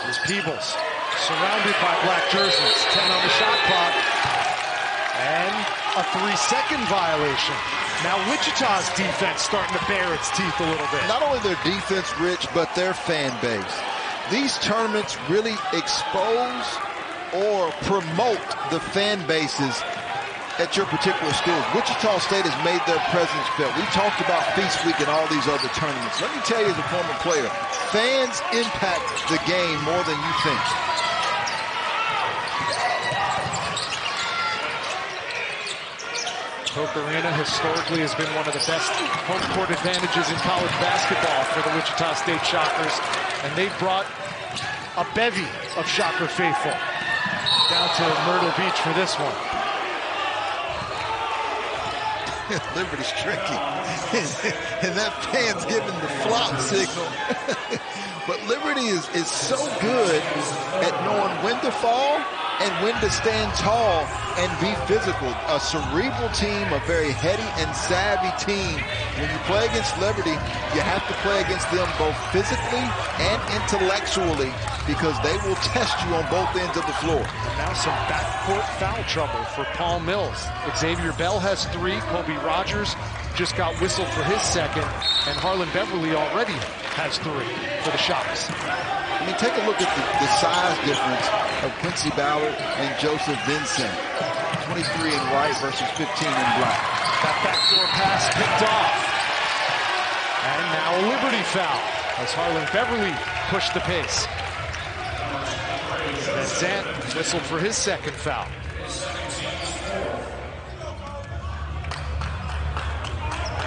Here's Peebles, surrounded by black jerseys. 10 on the shot clock. And a three-second violation. Now Wichita's defense starting to bare its teeth a little bit. Not only their defense rich, but their fan base. These tournaments really expose or promote the fan bases at your particular school. Wichita State has made their presence felt. We talked about Feast Week and all these other tournaments. Let me tell you as a former player, fans impact the game more than you think. Koch Arena historically has been one of the best home court advantages in college basketball for the Wichita State Shockers, and they've brought a bevy of Shocker faithful down to Myrtle Beach for this one. *laughs* Liberty's tricky. *laughs* and that fan's giving the flop signal. *laughs* but Liberty is, is so good at knowing when to fall and when to stand tall and be physical. A cerebral team, a very heady and savvy team. When you play against Liberty, you have to play against them both physically and intellectually because they will test you on both ends of the floor. And now some backcourt foul trouble for Paul Mills. Xavier Bell has three. Colby Rogers just got whistled for his second. And Harlond Beverly already has three for the Shocks. I mean, take a look at the, the size difference of Quincy Ballard and Joseph Venzant. 23 in white versus 15 in black. That backdoor pass picked off. And now a Liberty foul as Harlond Beverly pushed the pace. Venzant whistled for his second foul.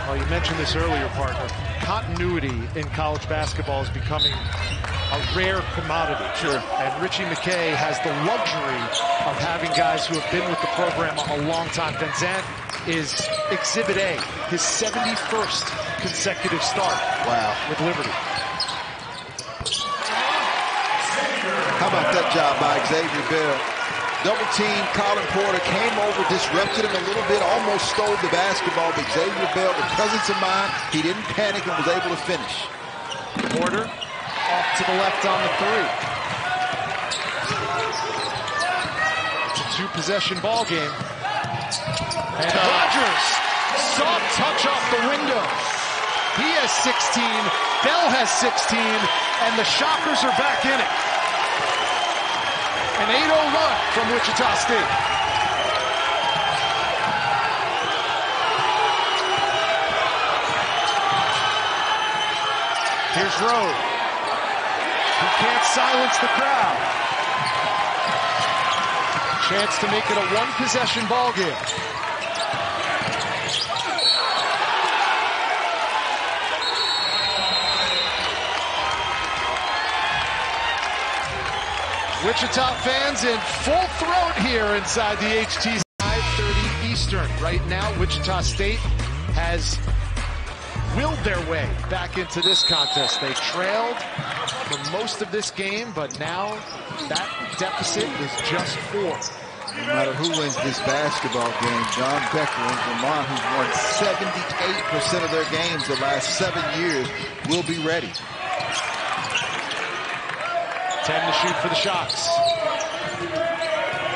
Well, you mentioned this earlier, partner. Continuity in college basketball is becoming a rare commodity. Sure. And Ritchie McKay has the luxury of having guys who have been with the program a long time. Venzant is Exhibit A, his 71st consecutive start wow. with Liberty. How about that job by Xavier Bell? Double team, Colin Porter came over, disrupted him a little bit, almost stole the basketball, but Xavier Bell, the presence of mind, he didn't panic and was able to finish. Porter off to the left on the three. It's a two-possession ball game. And Rogers, soft touch off the window. He has 16, Bell has 16, and the Shockers are back in it. An 8-0 run from Wichita State. Here's Rode. He can't silence the crowd. Chance to make it a one-possession ball game. Wichita fans in full throat here inside the HT 530 Eastern. Right now, Wichita State has willed their way back into this contest. They trailed for most of this game, but now that deficit is just four. No matter who wins this basketball game, John Becker in Vermont, who's won 78% of their games the last seven years, will be ready. 10 to shoot for the shots.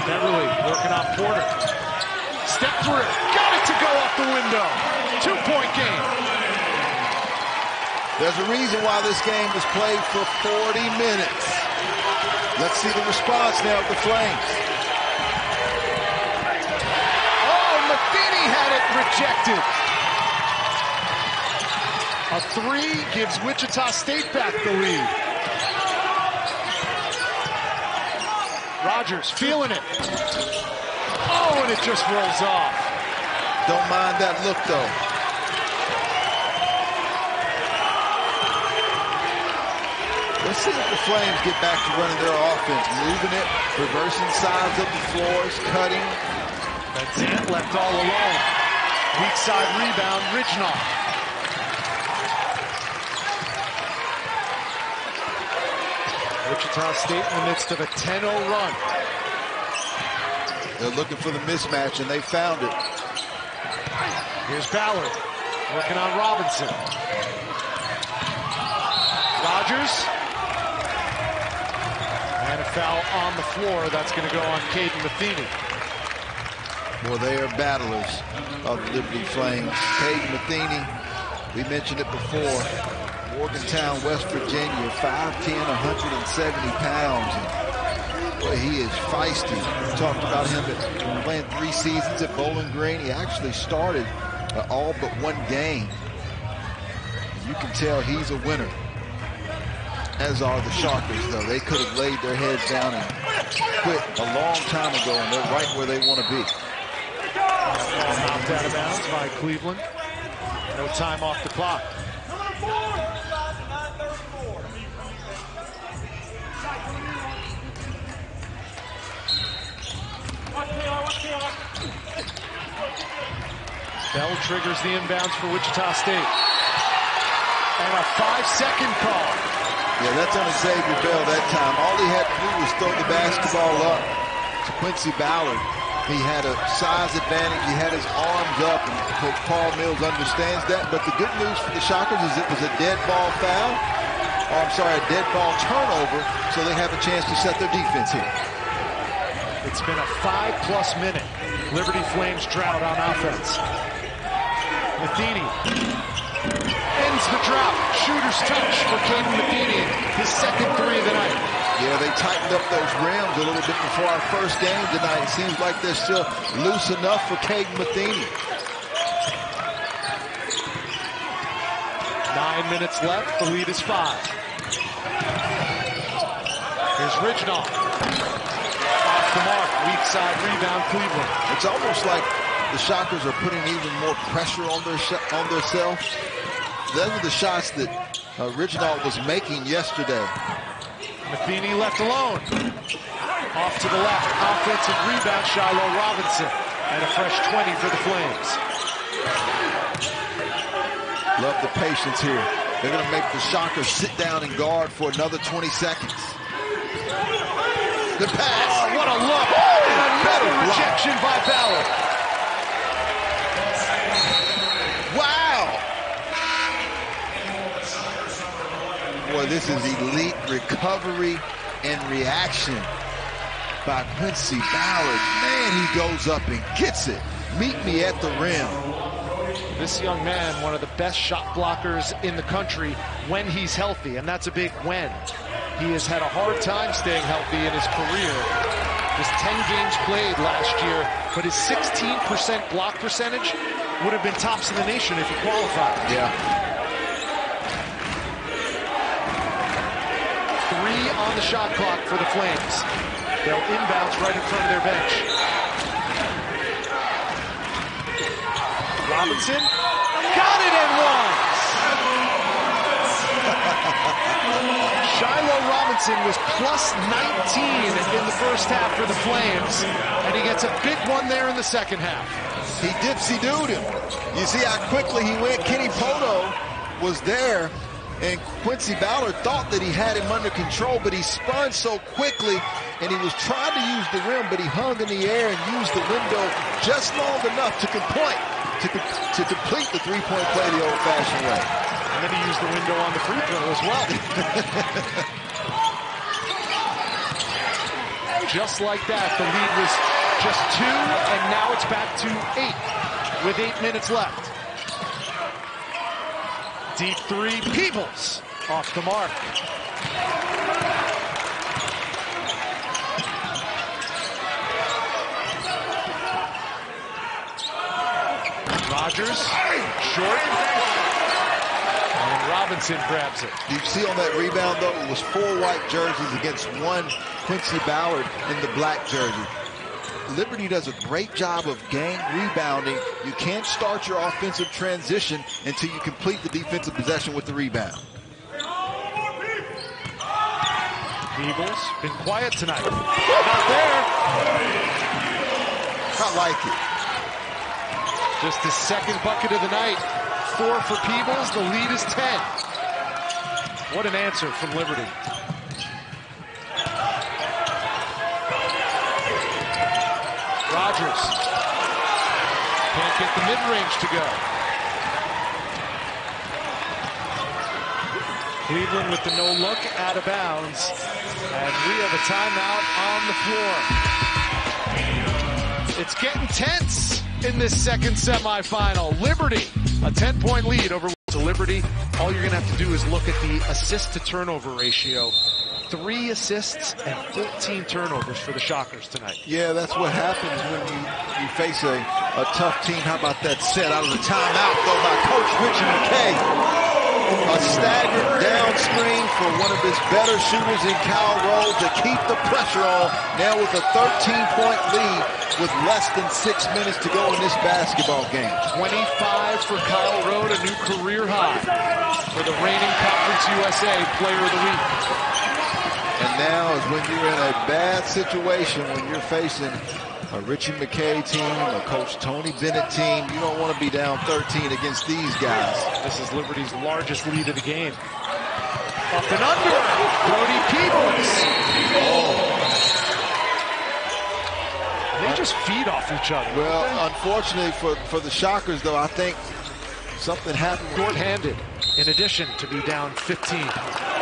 Beverly working on Porter. Step through. Got it to go off the window. Two-point game. There's a reason why this game was played for 40 minutes. Let's see the response now of the Flames. Oh, Metheny had it rejected. A three gives Wichita State back the lead. Rogers feeling it. Oh, and it just rolls off. Don't mind that look, though. Let's see if the Flames get back to running their offense, moving it, reversing sides of the floors, cutting. That's it, left all alone. Weak side rebound, Ridgnal. Wichita State in the midst of a 10-0 run. They're looking for the mismatch, and they found it. Here's Ballard working on Robinson. Rogers. Foul on the floor. That's going to go on Kaden Metheny. Well, they are battlers of Liberty Flames. Kaden Metheny, we mentioned it before. Morgantown, West Virginia, 5'10", 170 pounds. And, he is feisty. We talked about him at, playing three seasons at Bowling Green. He actually started uh, all but one game. You can tell he's a winner. As are the Shockers, though. They could have laid their heads down and quit a long time ago, and they're right where they want to be. Knocked out of bounds by Cleveland. No time off the clock. Bell triggers the inbounds for Wichita State. And a five-second call. Yeah, that's on Xavier Bell that time. All he had to do was throw the basketball up to Quincy Ballard. He had a size advantage. He had his arms up, and Coach Paul Mills understands that. But the good news for the Shockers is it was a dead ball foul. Oh, I'm sorry, a dead ball turnover, so they have a chance to set their defense here. It's been a five-plus minute Liberty Flames drought on offense. Metheny ends the drop. Shooter's touch for Kaden Metheny. His second three of the night. Yeah, they tightened up those rims a little bit before our first game tonight. It seems like they're still loose enough for Kaden Metheny. Nine minutes left. The lead is five. Here's Ridgnal. Off the mark. Weak side rebound, Cleveland. It's almost like the Shockers are putting even more pressure on their on themselves. Those are the shots that uh, Ridgnal was making yesterday. Metheny left alone. Off to the left. Offensive rebound, Shiloh Robinson. And a fresh 20 for the Flames. Love the patience here. They're going to make the Shockers sit down and guard for another 20 seconds. The pass. Oh, what a look. Oh, and another rejection by Ballard. Wow. Boy, this is elite recovery and reaction by Quincy Ballard. Man, he goes up and gets it. Meet me at the rim. This young man, one of the best shot blockers in the country when he's healthy, and that's a big when. He has had a hard time staying healthy in his career. Just 10 games played last year, but his 16% block percentage would have been tops in the nation if he qualified. Yeah. Three on the shot clock for the Flames. They'll inbounds right in front of their bench. Robinson got it and one. *laughs* Shiloh Robinson was plus 19 in the first half for the Flames, and he gets a big one there in the second half. He dipsy-dooed him. You see how quickly he went. Kenny Pohto was there, and Quincy Ballard thought that he had him under control, but he spun so quickly, and he was trying to use the rim, but he hung in the air and used the window just long enough to complete, to, to complete the three-point play the old-fashioned way. And then he used the window on the free throw as well. *laughs* just like that. The lead was just two, and now it's back to eight with eight minutes left. Deep three, Peebles off the mark. Rogers, short. And Robinson grabs it. You see on that rebound, though, it was four white jerseys against one Quincy Ballard in the black jersey. Liberty does a great job of gang rebounding. You can't start your offensive transition until you complete the defensive possession with the rebound. Peebles been quiet tonight. Not there. I like it. Just the second bucket of the night. Four for Peebles. The lead is 10. What an answer from Liberty. Rogers. Can't get the mid-range to go. Cleveland with the no look out of bounds. And we have a timeout on the floor. It's getting tense in this second semifinal. Liberty, a 10-point lead over to Liberty. All you're going to have to do is look at the assist to turnover ratio. Three assists and 14 turnovers for the Shockers tonight. Yeah, that's what happens when you, you face a, a tough team. How about that set out of the timeout, though, by Coach Richard McKay. A staggered down screen for one of his better shooters in Kyle Rode to keep the pressure on. Now with a 13-point lead with less than six minutes to go in this basketball game. 25 for Kyle Rode, a new career high for the reigning Conference USA Player of the Week. And now is when you're in a bad situation, when you're facing a Ritchie McKay team, a Coach Tony Bennett team. You don't want to be down 13 against these guys. This is Liberty's largest lead of the game. Up and under. Brody Peebles. Oh. They just feed off each other. Well, unfortunately for, for the Shockers, though, I think something happened. Short-handed, in addition to be down 15.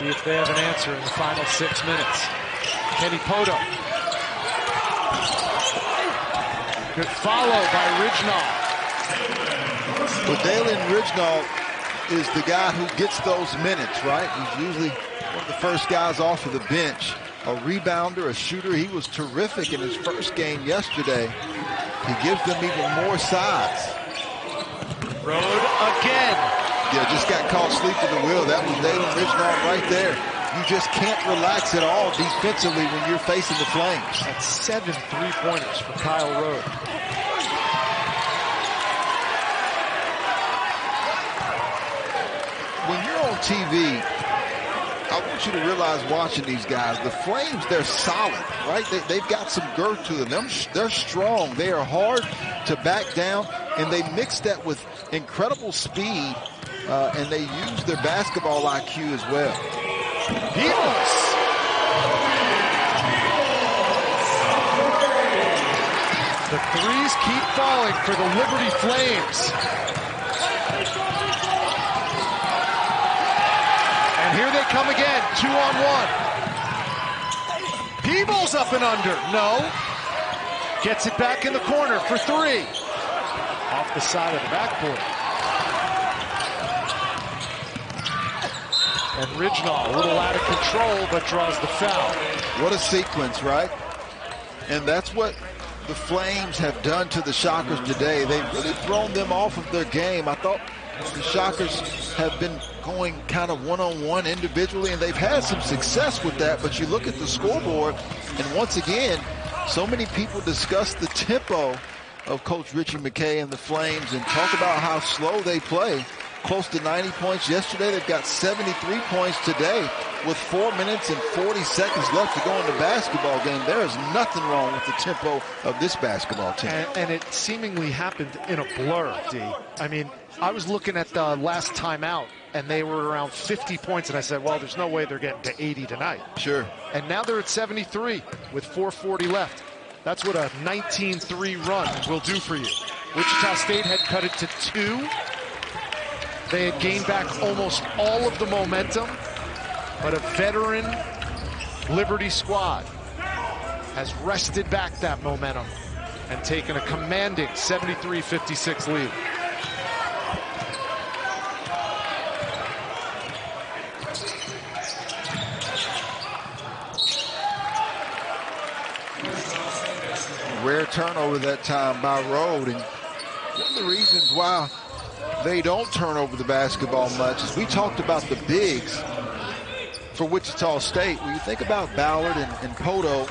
See if they have an answer in the final six minutes. Kenny Pohto. Good follow by Ridgnal. Well, Dalen Ridgnal is the guy who gets those minutes, right? He's usually one of the first guys off of the bench. A rebounder, a shooter. He was terrific in his first game yesterday. He gives them even more size. Rode again. Yeah, just got caught sleeping the wheel. That was Dalen Ridgnal right there. You just can't relax at all defensively when you're facing the Flames. That's seven three-pointers for Kyle Rode. When you're on TV, I want you to realize watching these guys, the Flames, they're solid, right? They, have got some girth to them. They're strong. They are hard to back down, and they mix that with incredible speed uh, and they use their basketball IQ as well. Peebles. The threes keep falling for the Liberty Flames. And here they come again, two on one. Peebles up and under, no. Gets it back in the corner for three. Off the side of the backboard. And Ridgnal, a little out of control, but draws the foul. What a sequence, right? And that's what the Flames have done to the Shockers today. They've really thrown them off of their game. I thought the Shockers have been going kind of one-on-one -on -one individually, and they've had some success with that. But you look at the scoreboard, and once again, so many people discuss the tempo of Coach Ritchie McKay and the Flames and talk about how slow they play close to 90 points yesterday. They've got 73 points today with four minutes and 40 seconds left to go in the basketball game. There is nothing wrong with the tempo of this basketball team. And, and it seemingly happened in a blur, D. I mean, I was looking at the last timeout and they were around 50 points and I said, well, there's no way they're getting to 80 tonight. Sure. And now they're at 73 with 440 left. That's what a 19-3 run will do for you. Wichita State had cut it to two. They had gained back almost all of the momentum, but a veteran Liberty squad has wrested back that momentum and taken a commanding 73-56 lead. Rare turnover that time by Rode, And one of the reasons why they don't turn over the basketball much is we talked about the bigs for Wichita State. When you think about Ballard and, and Pohto,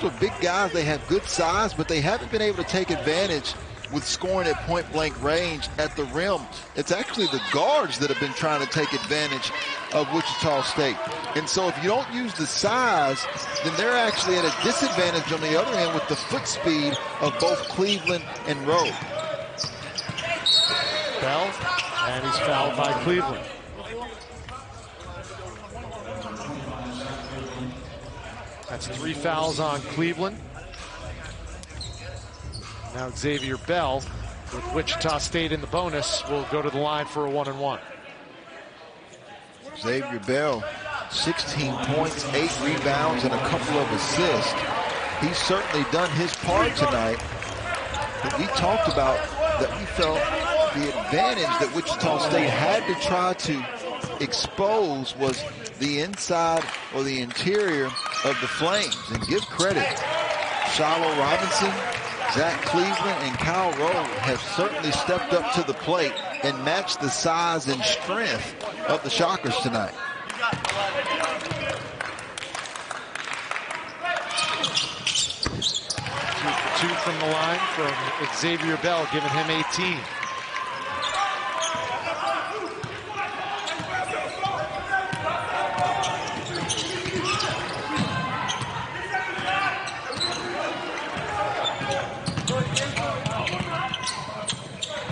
those are big guys. They have good size, but they haven't been able to take advantage with scoring at point blank range at the rim. It's actually the guards that have been trying to take advantage of Wichita State. And so if you don't use the size, then they're actually at a disadvantage on the other end with the foot speed of both Cleveland and Rode. Bell, and he's fouled by Cleveland. That's three fouls on Cleveland. Now Xavier Bell with Wichita State in the bonus will go to the line for a one and one. Xavier Bell, 16 points, eight rebounds, and a couple of assists. He's certainly done his part tonight. But we talked about that we felt the advantage that Wichita State had to try to expose was the inside or the interior of the Flames. And give credit, Shiloh Robinson, Zach Cleveland, and Kyle Rode have certainly stepped up to the plate and matched the size and strength of the Shockers tonight. Two two from the line from Xavier Bell, giving him 18.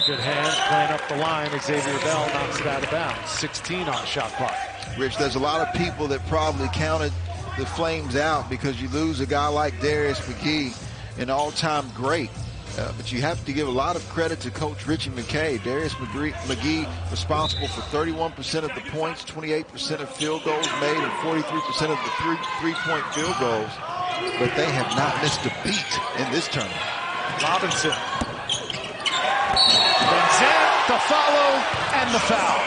Good hands playing up the line. Xavier Bell knocks it out of bounds. 16 on shot clock. Rich, there's a lot of people that probably counted the Flames out because you lose a guy like Darius McGhee, an all-time great. Uh, but you have to give a lot of credit to Coach Ritchie McKay. Darius McGhee responsible for 31% of the points, 28% of field goals made, and 43% of the three, three-point field goals. But they have not missed a beat in this tournament. Robinson the follow, and the foul.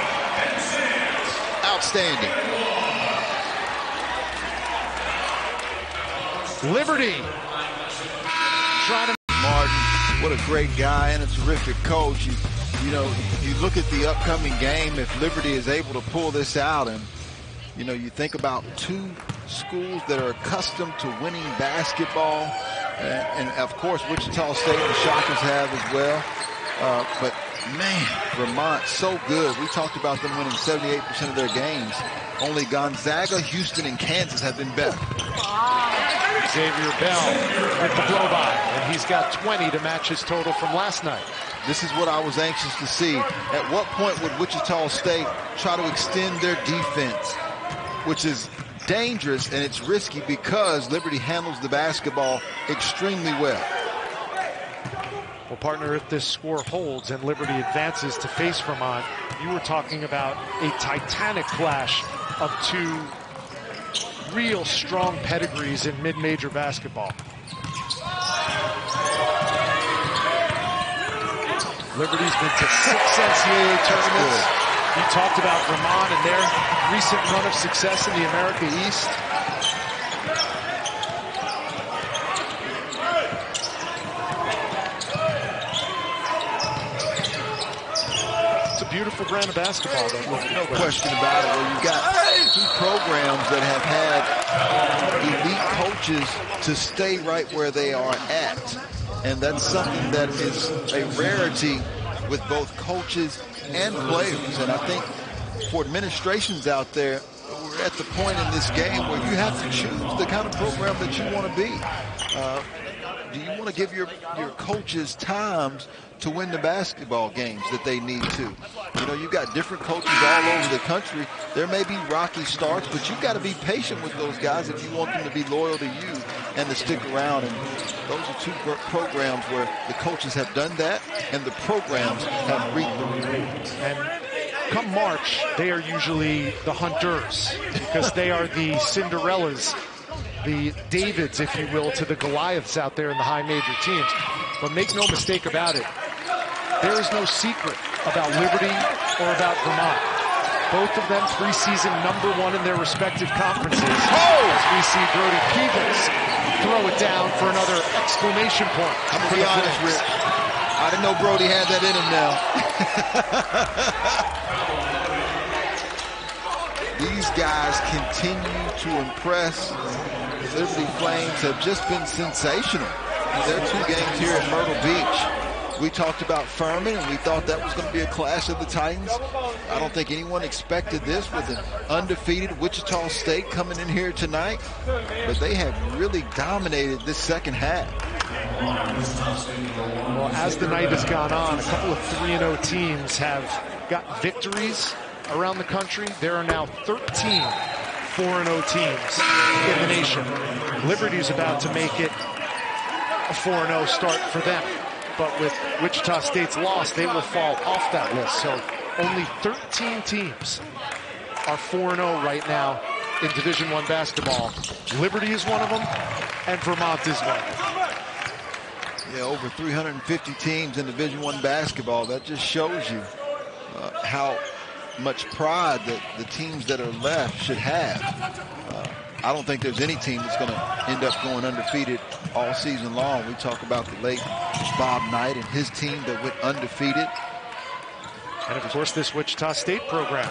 Outstanding. Liberty trying to. Martin, what a great guy and a terrific coach. You, you know, you look at the upcoming game, if Liberty is able to pull this out, and, you know, you think about two schools that are accustomed to winning basketball, and, and of course, Wichita State and the Shockers have as well. Uh, but Man, Vermont, so good. We talked about them winning 78% of their games. Only Gonzaga, Houston, and Kansas have been better. Xavier Bell with the blow-by, and he's got 20 to match his total from last night. This is what I was anxious to see. At what point would Wichita State try to extend their defense, which is dangerous and it's risky because Liberty handles the basketball extremely well. Well, partner, if this score holds and Liberty advances to face Vermont, you were talking about a titanic clash of two real strong pedigrees in mid-major basketball. Liberty's been to six NCAA tournaments. You talked about Vermont and their recent run of success in the America East. beautiful brand of basketball. Though. No question about it. Well, you've got two programs that have had elite coaches to stay right where they are at. And that's something that is a rarity with both coaches and players. And I think for administrations out there, we're at the point in this game where you have to choose the kind of program that you want to be. Uh, do you want to give your, your coaches times to win the basketball games that they need to? You know, you've got different coaches all over the country. There may be rocky starts, but you've got to be patient with those guys if you want them to be loyal to you and to stick around. And those are two programs where the coaches have done that and the programs have reaped the rewards. And come March, they are usually the hunters because they are the Cinderellas the Davids, if you will, to the Goliaths out there in the high major teams. But make no mistake about it, there is no secret about Liberty or about Vermont. Both of them preseason number one in their respective conferences. Oh! As we see Brody Peebles throw it down for another exclamation point. I'm going to be honest, Rick. I didn't know Brody had that in him now. *laughs* These guys continue to impress Liberty Flames have just been sensational. Their two games here at Myrtle Beach. We talked about Furman, and we thought that was going to be a clash of the Titans. I don't think anyone expected this with an undefeated Wichita State coming in here tonight, but they have really dominated this second half. Well, as the night has gone on, a couple of 3-0 teams have got victories around the country. There are now 13 4-0 teams in the nation. Liberty's about to make it a 4-0 start for them. But with Wichita State's loss, they will fall off that list. So only 13 teams are 4-0 right now in Division One basketball. Liberty is one of them, and Vermont is one. Yeah, over 350 teams in Division One basketball. That just shows you uh, how much pride that the teams that are left should have. Uh, I don't think there's any team that's going to end up going undefeated all season long. We talk about the late Bob Knight and his team that went undefeated. And of course, this Wichita State program,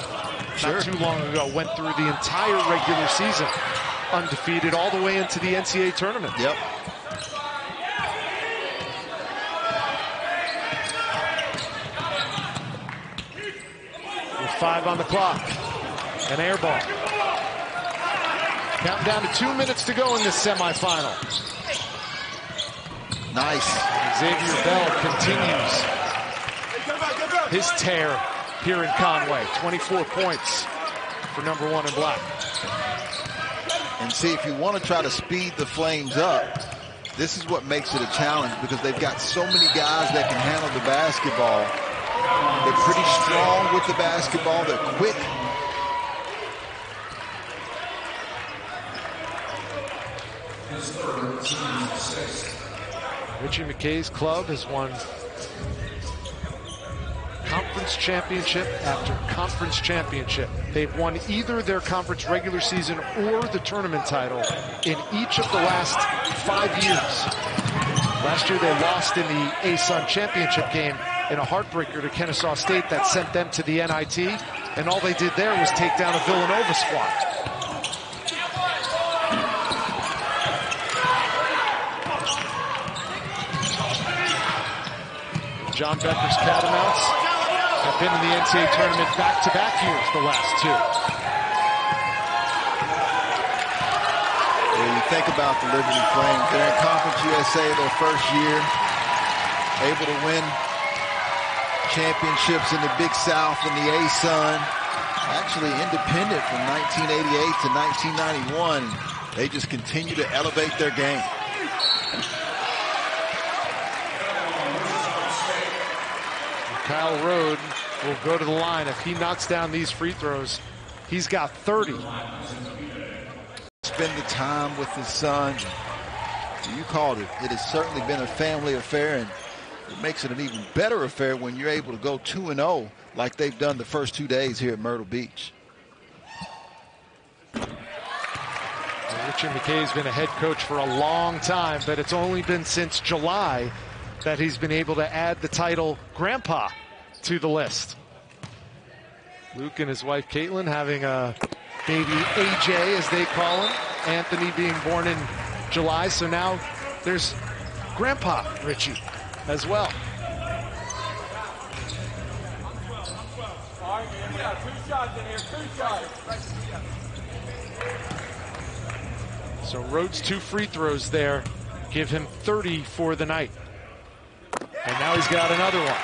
sure. not too long ago, went through the entire regular season undefeated all the way into the NCAA tournament. Yep. Five on the clock. An air ball. Counting down to two minutes to go in this semifinal. Nice. Xavier Bell continues his tear here in Conway. 24 points for number one in black. And see, if you want to try to speed the Flames up, this is what makes it a challenge because they've got so many guys that can handle the basketball they're pretty strong with the basketball. They're quick. Ritchie McKay's club has won conference championship after conference championship. They've won either their conference regular season or the tournament title in each of the last five years. Last year they lost in the ASUN championship game in a heartbreaker to Kennesaw State that sent them to the NIT. And all they did there was take down a Villanova squad. John Becker's Catamounts have been in the NCAA tournament back-to-back -back years, the last two. When you think about the Liberty Flames, they're in Conference USA their first year, able to win championships in the Big South and the ASUN. Actually independent from 1988 to 1991. They just continue to elevate their game. Kyle Rode will go to the line. If he knocks down these free throws, he's got 30. Spend the time with his son. You called it. It has certainly been a family affair, and it makes it an even better affair when you're able to go 2 and 0 like they've done the first two days here at Myrtle Beach. Richard McKay's been a head coach for a long time, but it's only been since July that he's been able to add the title Grandpa to the list. Luke and his wife Caitlin having a baby AJ, as they call him. Anthony being born in July, so now there's Grandpa Ritchie as well. So Rode's two free throws there give him 30 for the night. And now he's got another one.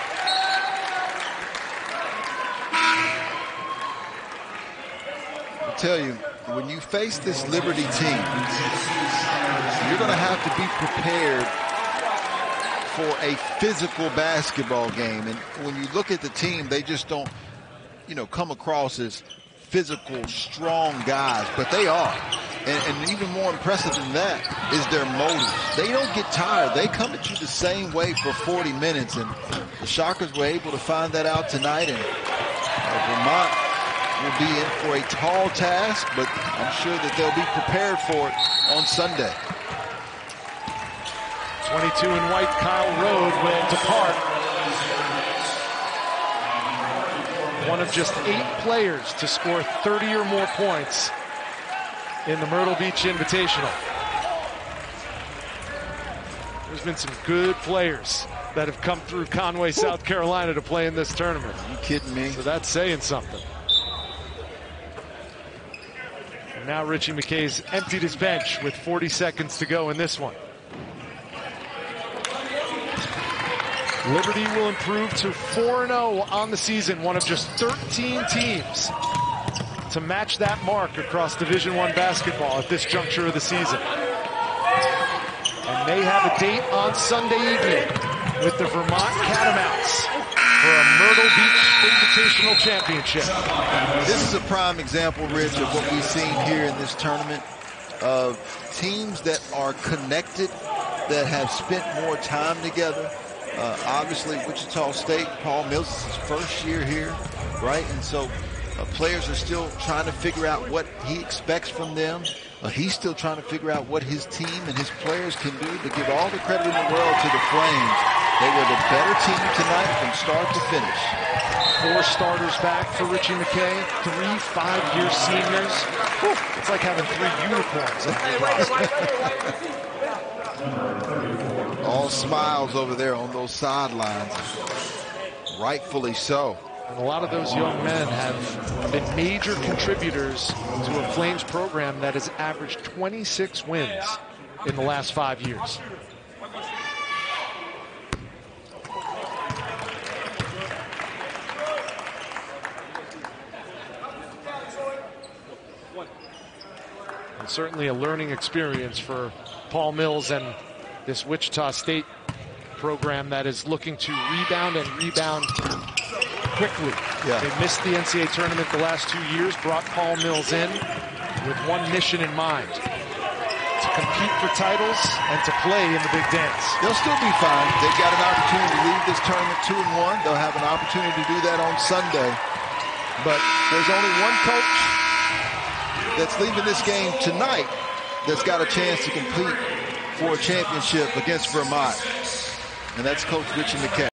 I tell you, when you face this Liberty team, you're going to have to be prepared for a physical basketball game. And when you look at the team, they just don't, you know, come across as physical, strong guys, but they are. And, and, even more impressive than that is their motive. They don't get tired. They come at you the same way for 40 minutes. And the Shockers were able to find that out tonight. And Vermont will be in for a tall task, but I'm sure that they'll be prepared for it on Sunday. 22 in white, Kyle Rode will depart. One of just eight players to score 30 or more points in the Myrtle Beach Invitational. There's been some good players that have come through Conway, South Carolina to play in this tournament. Are you kidding me? So that's saying something. And now Ritchie McKay's emptied his bench with 40 seconds to go in this one. Liberty will improve to 4-0 on the season, one of just 13 teams to match that mark across Division One basketball at this juncture of the season. And they have a date on Sunday evening with the Vermont Catamounts for a Myrtle Beach Invitational Championship. This is a prime example, Rich, of what we've seen here in this tournament of teams that are connected, that have spent more time together. Uh, obviously, Wichita State, Paul Mills is his first year here, right? And so uh, players are still trying to figure out what he expects from them. Uh, he's still trying to figure out what his team and his players can do to give all the credit in the world to the Flames. They were the better team tonight from start to finish. Four starters back for Ritchie McKay, three five-year seniors. Whew, it's like having three unicorns. *laughs* all smiles over there on those sidelines. Rightfully so. And a lot of those young men have been major contributors to a Flames program that has averaged 26 wins in the last five years. And certainly a learning experience for Paul Mills and this Wichita State program that is looking to rebound and rebound quickly. Yeah. They missed the NCAA tournament the last two years, brought Paul Mills in with one mission in mind. To compete for titles and to play in the big dance. They'll still be fine. They've got an opportunity to leave this tournament two and one. They'll have an opportunity to do that on Sunday. But there's only one coach that's leaving this game tonight that's got a chance to compete for a championship against Vermont. And that's Coach Ritchie McKay.